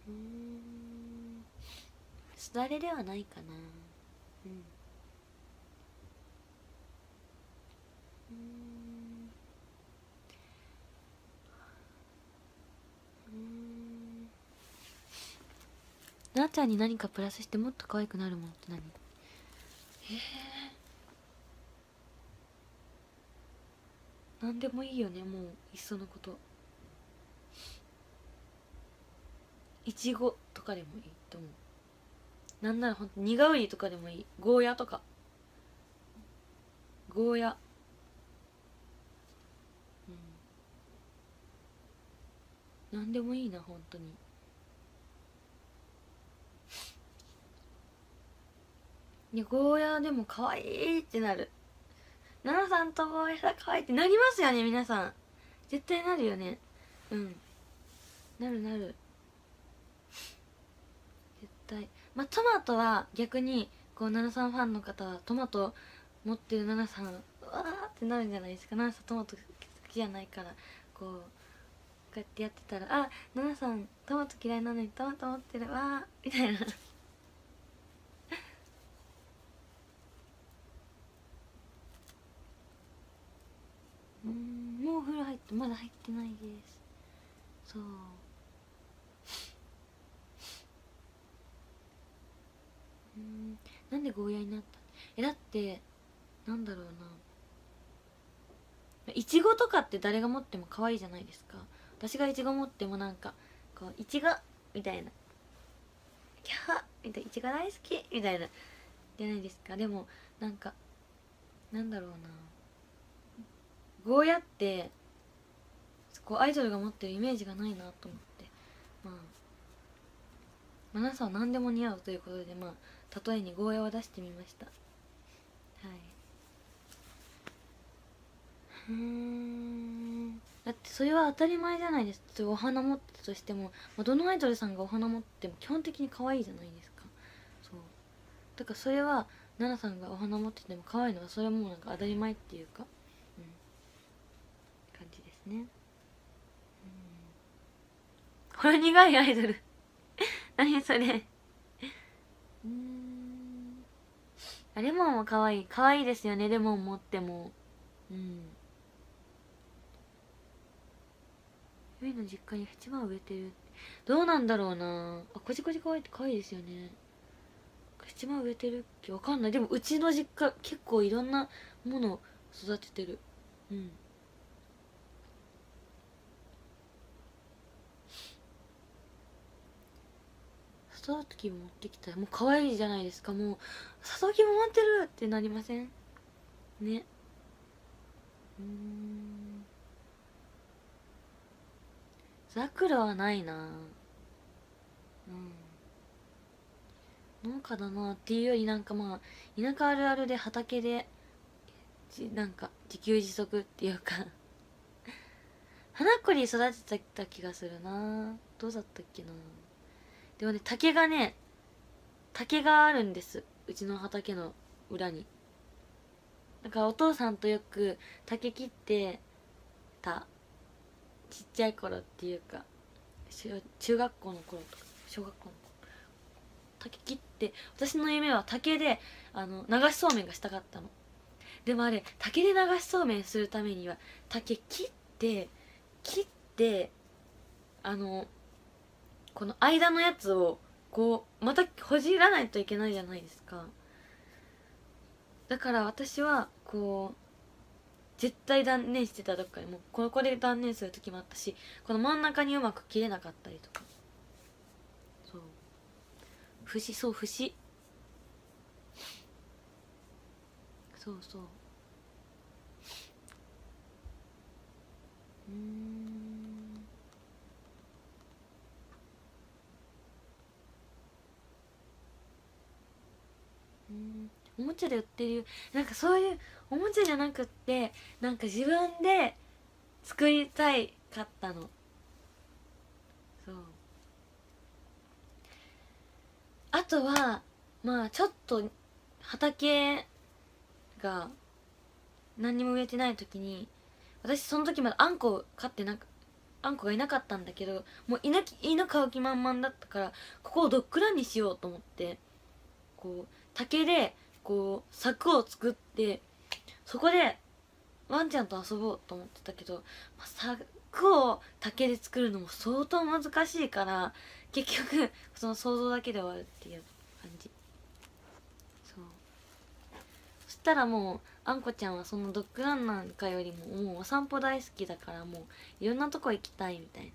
うん。すだれではないかな。うん。うんうん。なっちゃんに何かプラスしてもっと可愛くなるもんって何？ええー、何でもいいよねもういっそのこと。いちごとかでもいいと思う。なんならほんと苦うりとかでもいい。ゴーヤとか。ゴーヤ。うん。何でもいいな本当に。いやゴーヤでも可愛いってなる。奈々さんとゴーヤさ可愛いいってなりますよね皆さん。絶対なるよね。うん。なるなる。対まあトマトは逆にこう奈々さんファンの方はトマト持ってる奈々さんうわーってなるんじゃないですか。奈々さんトマト好きじゃないからこうこうやってやってたら「あ奈々さんトマト嫌いなのにトマト持ってるわ」みたいな。うんもうお風呂入ってまだ入ってないです。そう。うん。なんでゴーヤになった？えだってなんだろうな。いちごとかって誰が持っても可愛いじゃないですか。私がいちご持ってもなんかこういちごみたいな。キャーみたいな。いちご大好きみたいな。じゃないですか。でもなんかなんだろうな。ゴーヤってこうアイドルが持ってるイメージがないなと思って。まあマナさんは何でも似合うということでまあ例えにゴーヤを出してみました。はい。うん。だってそれは当たり前じゃないです。お花持ってたとしても、まあ、どのアイドルさんがお花持っても基本的に可愛いじゃないですか。そう。だからそれは奈々さんがお花持ってても可愛いのはそれはもうなんか当たり前っていうか。ね。うん。ほろ苦いアイドル。何それ。うん。あレモンも可愛い。可愛いですよねレモン持っても。うん。ゆいの実家に縁間植えてるどうなんだろうな。あこじこじ可愛いって可愛いですよね。縁間植えてるっけ？わかんない。でもうちの実家結構いろんなもの育ててる。うん。サトウキ持ってきた。もう可愛いじゃないですか。もうサトウキビ持ってるってなりません？ね。うん。ザクラはないな。うん。農家だなっていうよりなんかまあ田舎あるあるで畑でなんか自給自足っていうか。花っこり育てた気がするな。どうだったっけな。でもね竹がね竹があるんです。うちの畑の裏に。だからお父さんとよく竹切ってた。ちっちゃい頃っていうか。中学校の頃とか。小学校の頃。竹切って私の夢は竹であの流しそうめんがしたかったの。でもあれ竹で流しそうめんするためには竹切って切ってあのこの間のやつをこうまたほじらないといけないじゃないですか。だから私はこう絶対断念してたどっかにもうここで断念する時もあったしこの真ん中にうまく切れなかったりとか。そう。節そう節。そうそう。うん。うんおもちゃで売ってるなんかそういうおもちゃじゃなくってなんか自分で作りたいかったの。そう。あとはまあちょっと畑が何にも植えてない時に私その時まだあんこ飼ってなくあんこがいなかったんだけどもう犬犬飼う気満々だったからここをドッグランにしようと思ってこう竹でこう柵を作ってそこでワンちゃんと遊ぼうと思ってたけど、まあ、柵を竹で作るのも相当難しいから結局その想像だけで終わるっていう感じ。そう。そしたらもうあんこちゃんはそのドッグランなんかよりももうお散歩大好きだからもういろんなとこ行きたいみたいな。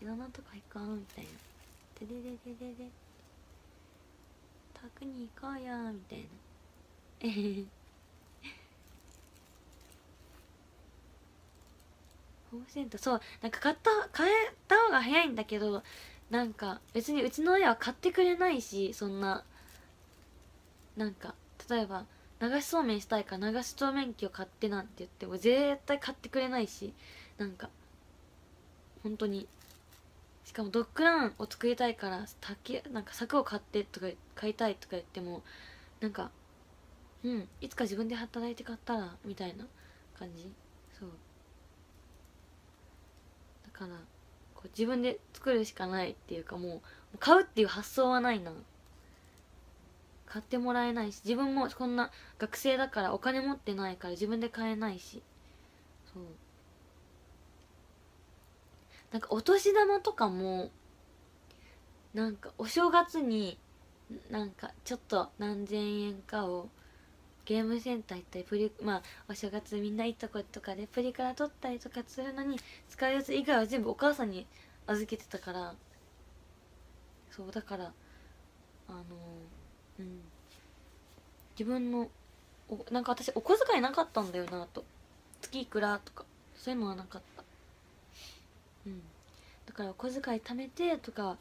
いろんなとこ行こうみたいな「でででででで。宅に行こうよ」みたいな。ホームセンター。そうなんか買った買えた方が早いんだけどなんか別にうちの親は買ってくれないしそんな。なんか例えば流しそうめんしたいから流しそうめん機を買ってなんて言っても絶対買ってくれないしなんか本当にかもドッグランを作りたいから竹なんか柵を買ってとか買いたいとか言ってもなんかうんいつか自分で働いて買ったらみたいな感じ。そう。だからこう自分で作るしかないっていうかもう買うっていう発想はないな。買ってもらえないし自分もこんな学生だからお金持ってないから自分で買えないし。そう。なんかお年玉とかもなんかお正月になんかちょっと何千円かをゲームセンター行ったりプリまあお正月みんないいとことかでプリから取ったりとかするのに使うやつ以外は全部お母さんに預けてたからそうだからあのうん。自分のおなんか私お小遣いなかったんだよなと。月いくらとか。そういうのはなかった。うん。だからお小遣い貯めてとか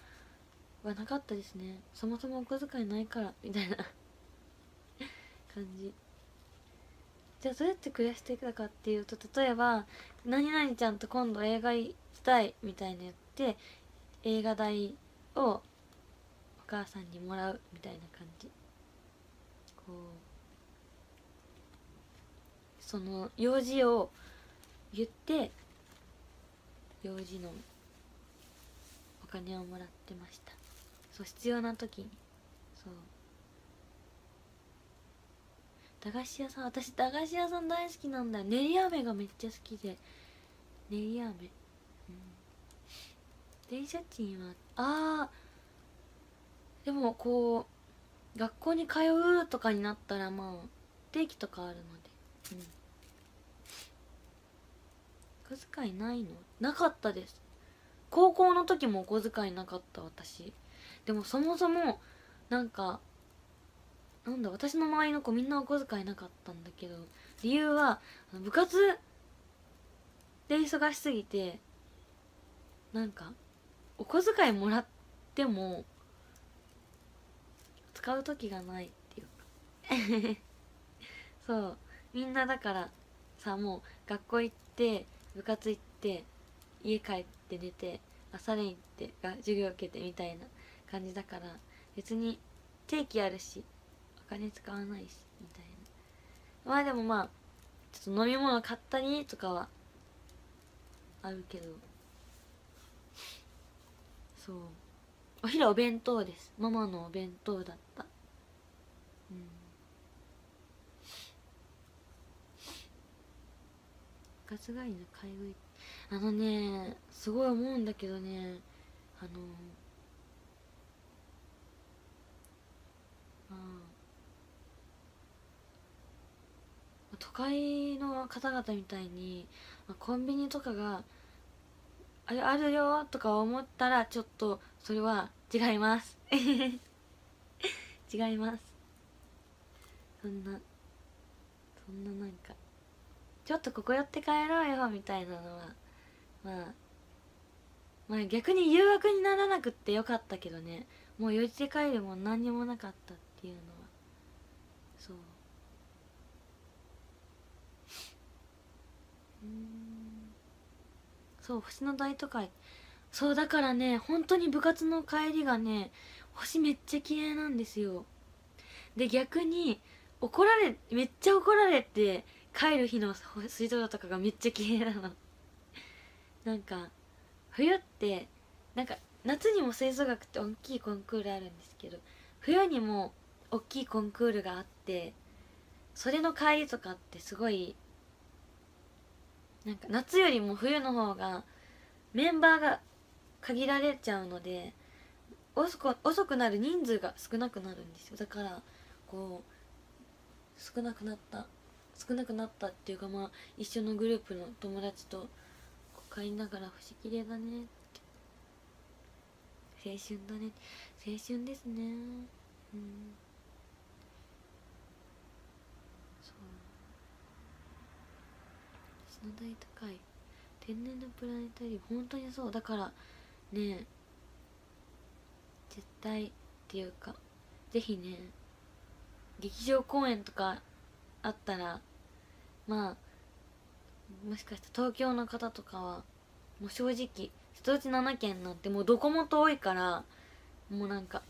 はなかったですね。そもそもお小遣いないからみたいな。感じ。じゃあどうやって暮らしていくかっていうと例えば「何々ちゃんと今度映画行きたい」みたいな言って映画代をお母さんにもらうみたいな感じ。こうその用事を言って用事のお金をもらってました。そう必要な時に。そう。駄菓子屋さん私駄菓子屋さん大好きなんだよ。練り飴がめっちゃ好きで。練り飴。うん。電車賃はあー。でもこう学校に通うとかになったらまあ定期とかあるので。うん。小遣いないの？なかったです。高校の時もお小遣いなかった私。でもそもそもなんかなんだ私の周りの子みんなお小遣いなかったんだけど理由は部活で忙しすぎてなんかお小遣いもらっても使う時がないっていうか。そう。みんなだからさもう学校行って部活行って家帰って寝て朝練行ってが授業受けてみたいな感じだから別に定期あるしお金使わないしみたいな。まあでもまあちょっと飲み物買ったりとかはあるけど。そう。お昼お弁当です。ママのお弁当だったうんガス帰りの買い食い。あのねすごい思うんだけどねあのまあ都会の方々みたいにコンビニとかがああるよとか思ったらちょっとそれは違います。違います。そんなそんななんか。ちょっとここ寄って帰ろうよみたいなのは。まあまあ逆に誘惑にならなくってよかったけどね。もう寄って帰るも何にもなかったっていうのは。そう。うん。そう星の大都会。そうだからね本当に部活の帰りがね星めっちゃ綺麗なんですよ。で逆に怒られめっちゃ怒られて帰る日の水道とかがめっちゃ綺麗なの。なんか冬ってなんか夏にも吹奏楽って大きいコンクールあるんですけど冬にも大きいコンクールがあってそれの帰りとかってすごいなんか夏よりも冬の方がメンバーが限られちゃうので遅く遅くなる人数が少なくなるんですよ。だからこう少なくなった。少なくなったっていうかまあ一緒のグループの友達と帰りながら星綺麗だね。って青春だね。青春ですね。うん。そう。星の大高い天然のプラネタリウム。本当にそう。だからね絶対っていうかぜひね劇場公演とかあったらまあもしかして東京の方とかはもう正直瀬戸内7県なんてもうどこも遠いからもうなんか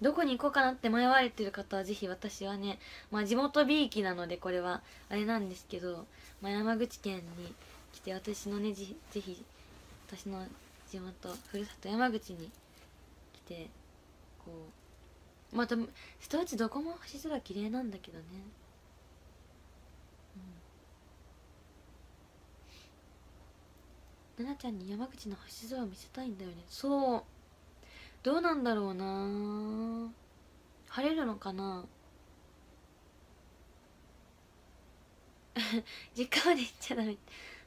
どこに行こうかなって迷われてる方はぜひ私はねまあ地元 B 期なのでこれはあれなんですけど、まあ、山口県に来て私のねぜぜひ私の地元ふるさと山口に来てこうまた瀬戸内どこも星空綺麗なんだけどね。ななちゃんに山口の星空を見せたいんだよね。そう。どうなんだろうな。晴れるのかな。実家まで行っちゃダメ。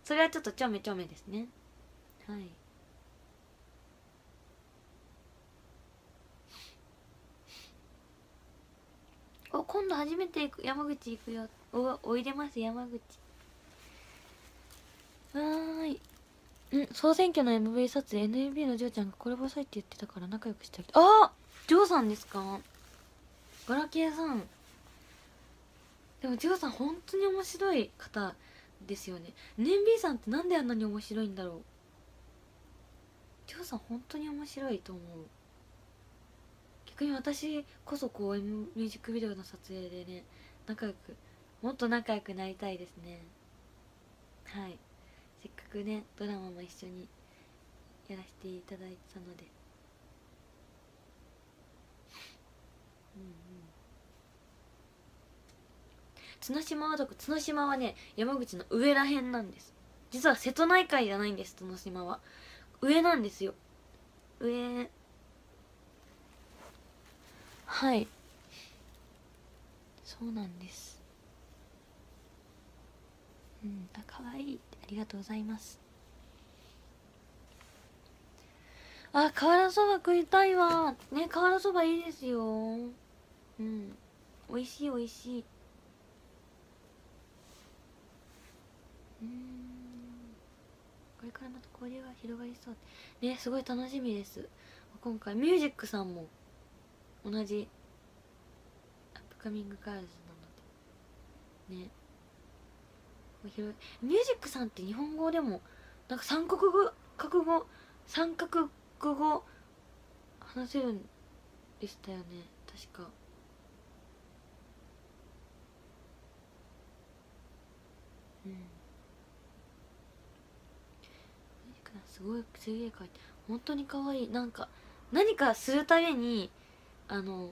それはちょっとちょめちょめですね。はい。お今度初めて行く山口行くよ。おおいでます山口。はーい。ん総選挙の MV 撮影 NMB のジョーちゃんがコラボしたいって言ってたから仲良くしてあげたあジョーさんですか？ガラケーさん。でもジョーさん本当に面白い方ですよね。NMB さんってなんであんなに面白いんだろう。ジョーさん本当に面白いと思う。逆に私こそこうミュージックビデオの撮影でね仲良くもっと仲良くなりたいですね。はい。せっかくねドラマも一緒にやらせていただいたので。うんうん。角島はどこ？角島はね山口の上らへんなんです。実は瀬戸内海じゃないんです角島は。上なんですよ。上。はい。そうなんです。うんあ可愛い。ありがとうございます。あ瓦そば食いたいわ。ね瓦そばいいですよ。うん。美味しい美味しい。うん。これからまた交流が広がりそう。ねすごい楽しみです。今回ミュージックさんも同じアップカミングガールズなので。ね。ミュージックさんって日本語でもなんか三国語国語三角語話せるんでしたよね。確か。うん。すごいすげえ書いて本当に可愛い。なんか何かするためにあの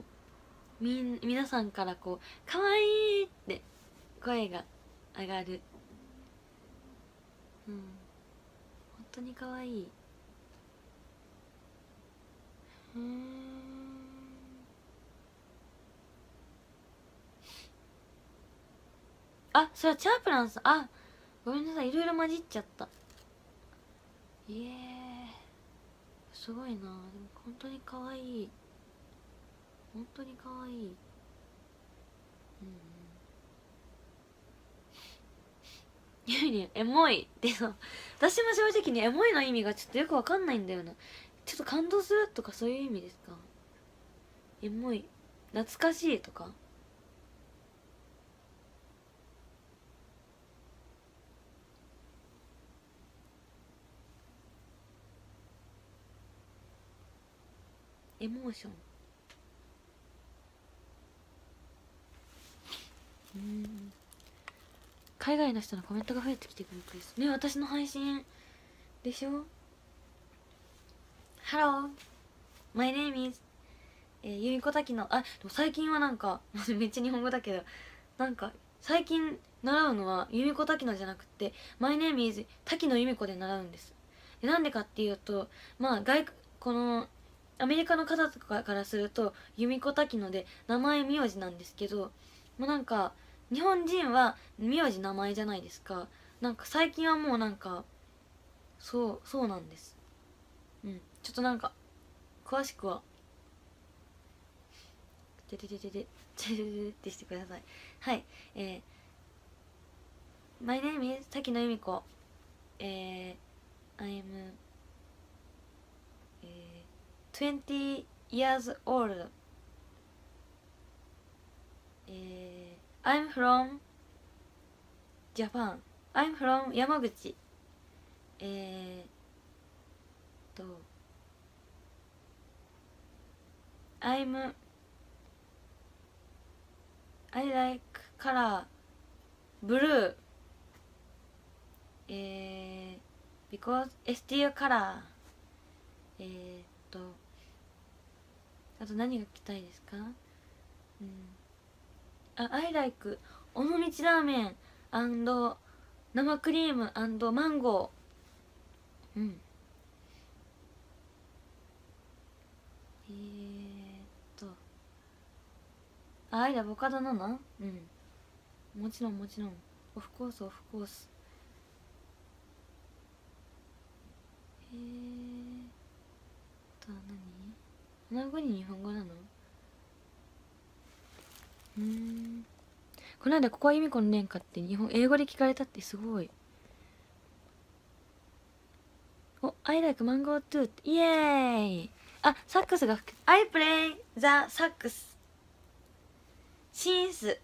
み皆さんからこう「可愛いって声が上がる。うん。本当に可愛い。うんあそれはチャープランさん。あごめんなさい。いろいろ混じっちゃった。いえすごいな。でも本当に可愛い。本当に可愛い。ゆいにエモい。っての私も正直にエモいの意味がちょっとよくわかんないんだよな。ちょっと感動するとかそういう意味ですか？エモい。懐かしいとか？エモーション。うん。海外の人のコメントが増えてきてくれてですね。私の配信でしょ？Hello my name is えー、ゆみこたきのあでも最近はなんか めっちゃ日本語だけどなんか最近習うのは由美子滝野じゃなくて「マイネームイズ滝野由美子」で習うんです。でなんでかっていうとまあ外このアメリカの方とかからすると由美子滝野で名前名字なんですけどもうなんか日本人は名字名前じゃないですか。なんか最近はもうなんかそうそうなんです。うん。ちょっとなんか詳しくはてててててててててしてください。はい。えー、My name is 滝野由美子えー、I'm えー、20 years old. えー、I'm from Japan I'm from 山口えー、と I'm I like color blue えー、because STU color えー、っとあと何が聞きたいですかうんあ I like 尾道ラーメン生クリームマンゴー。うん。えーあアイラボカドなの？うん。もちろんもちろん。オフコースオフコース。へえとは何語に日本語なの？うん。この間ここは由美子の年かって日本英語で聞かれたってすごい。お I like mango too. イエーイあサックスが吹く。I play the サックスシンス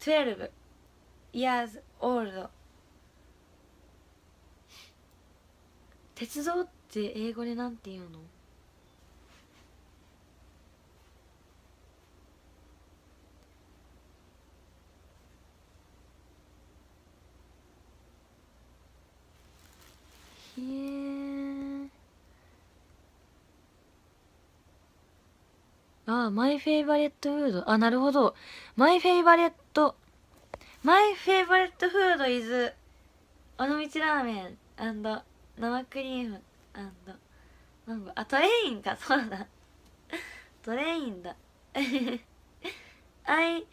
12 years old. 鉄道って英語でなんて言うの？へえああ、 My favorite food。あ、なるほど。 My favorite, my favorite food is、尾道ラーメン生クリームマンゴー。あ、 train か、そうだ。 train だ。I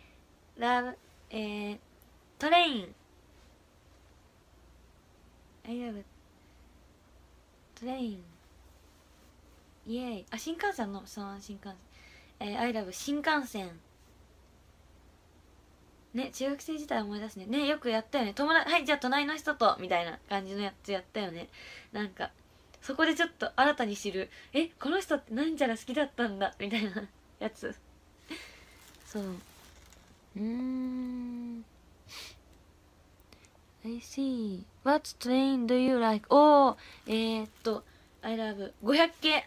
love, えー、トレイン。I love トレイン。イエーイ。あ、新幹線の、その新幹線。えー、アイラブ新幹線。ね中学生時代思い出すね。ねよくやったよね。友達はいじゃあ隣の人とみたいな感じのやつやったよね。なんかそこでちょっと新たに知る。えこの人ってなんちゃら好きだったんだ。みたいなやつ。そう。うん。I see What train do you like? おーえー、っと I love 500系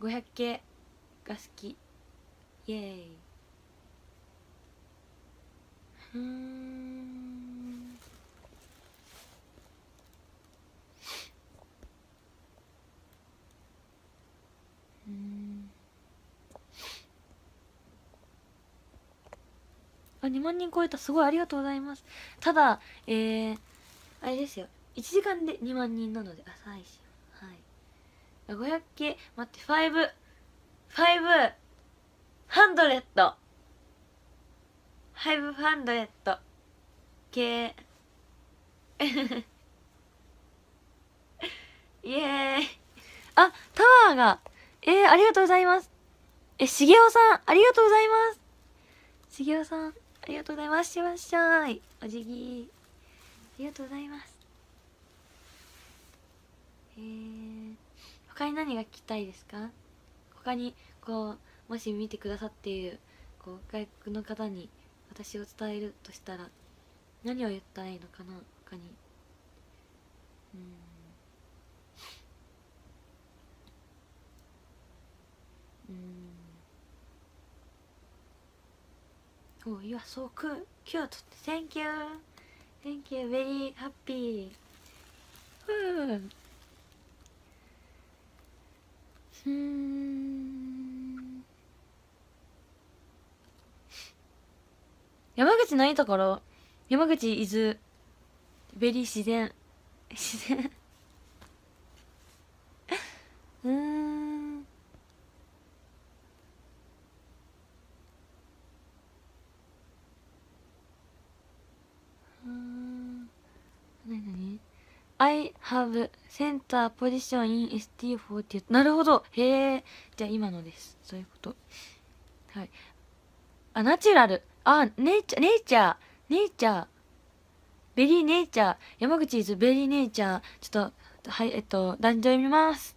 500系が好きイエーイうんうんあ2万人超えた。すごいありがとうございます。ただえー、あれですよ。1時間で2万人なので浅いし。はい。500系待って5ファイブハンドレット。ファイブハンドレット。系 イエーイ。あタワーが。えー、ありがとうございます。えしげおさんありがとうございます。しげおさん。ありがとうございます。いらっしゃい。お辞儀。ありがとうございます。えー、他に何が聞きたいですか？他に、こう、もし見てくださっている、こう、外国の方に私を伝えるとしたら、何を言ったらいいのかな？他に。うん。うん。おいやそうくん今日はとって Thank you Thank you very happy うんん。山口ないところ。山口伊豆。ベリー自然。自然。I have center position in ST40 なるほど。へえじゃあ今のです。そういうこと。はい。あナチュラル。あネイチャーネイチャー。ネイチャー。ベリーネイチャー。山口イズベリーネイチャーちょっとはいえっと壇上読みます。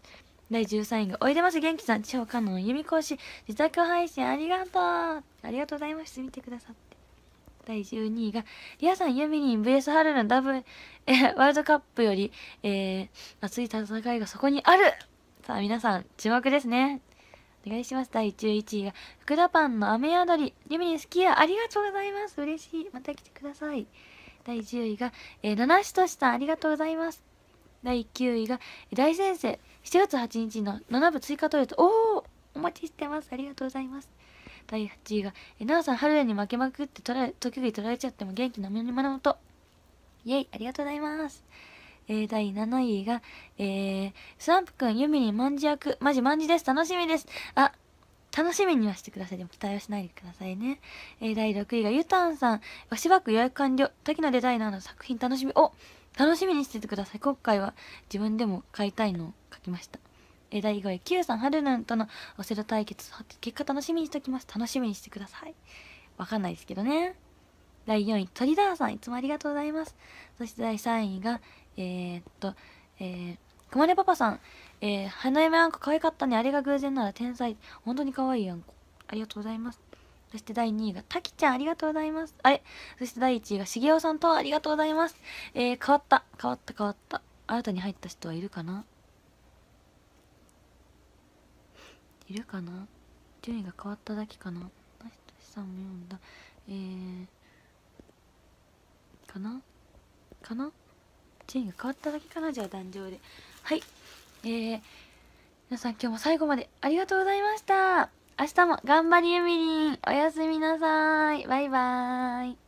第13位がおいでます。元気さん超カノン弓講師自宅配信ありがとう。ありがとうございます。見てくださって第12位がリアさんユミリン VS ハルルンダブ えーワールドカップより、えー、熱い戦いがそこにある。さあ皆さん注目ですね。お願いします。第11位が福田パンの雨宿り。ユミリン好きやありがとうございます。嬉しい。また来てください。第10位が、えー、七しとしさんありがとうございます。第9位が大先生7月8日の7部追加トイレットおおお待ちしてます。ありがとうございます。第8位がえなおさん春に負けまくって取られ時々取られちゃっても元気な胸のもとイェイありがとうございますえー、第7位が、えー、スランプくん、ユミリン、マンジ役、マジマンジです。楽しみです。あ、楽しみにはしてください。でも期待はしないでくださいね。えー、第6位がユタンさん、わしばく予約完了。滝のデザイナーの作品楽しみ。お楽しみにしててください。今回は自分でも買いたいのを書きました。えー、第5位、Q さん、ハルルンとのオセロ対決。結果楽しみにしておきます。楽しみにしてください。わかんないですけどね。第4位、トリダーさん、いつもありがとうございます。そして第3位が、えー、っと、えー、くまねパパさん、えー、花嫁あんこ可愛かったね。あれが偶然なら天才。本当に可愛いあんこ。ありがとうございます。そして第2位が、たきちゃん、ありがとうございます。あれ？そして第1位が、しげおさんと、ありがとうございます。えー、変わった。変わった、変わった。新たに入った人はいるかな？いるかな？順位が変わっただけかな？なひとしさんも読んだ。えー、かな？かな？順位が変わっただけかな？じゃあ壇上で。はい。えー、皆さん今日も最後までありがとうございました。明日も頑張りゆみりん。おやすみなさい。バイバーイ。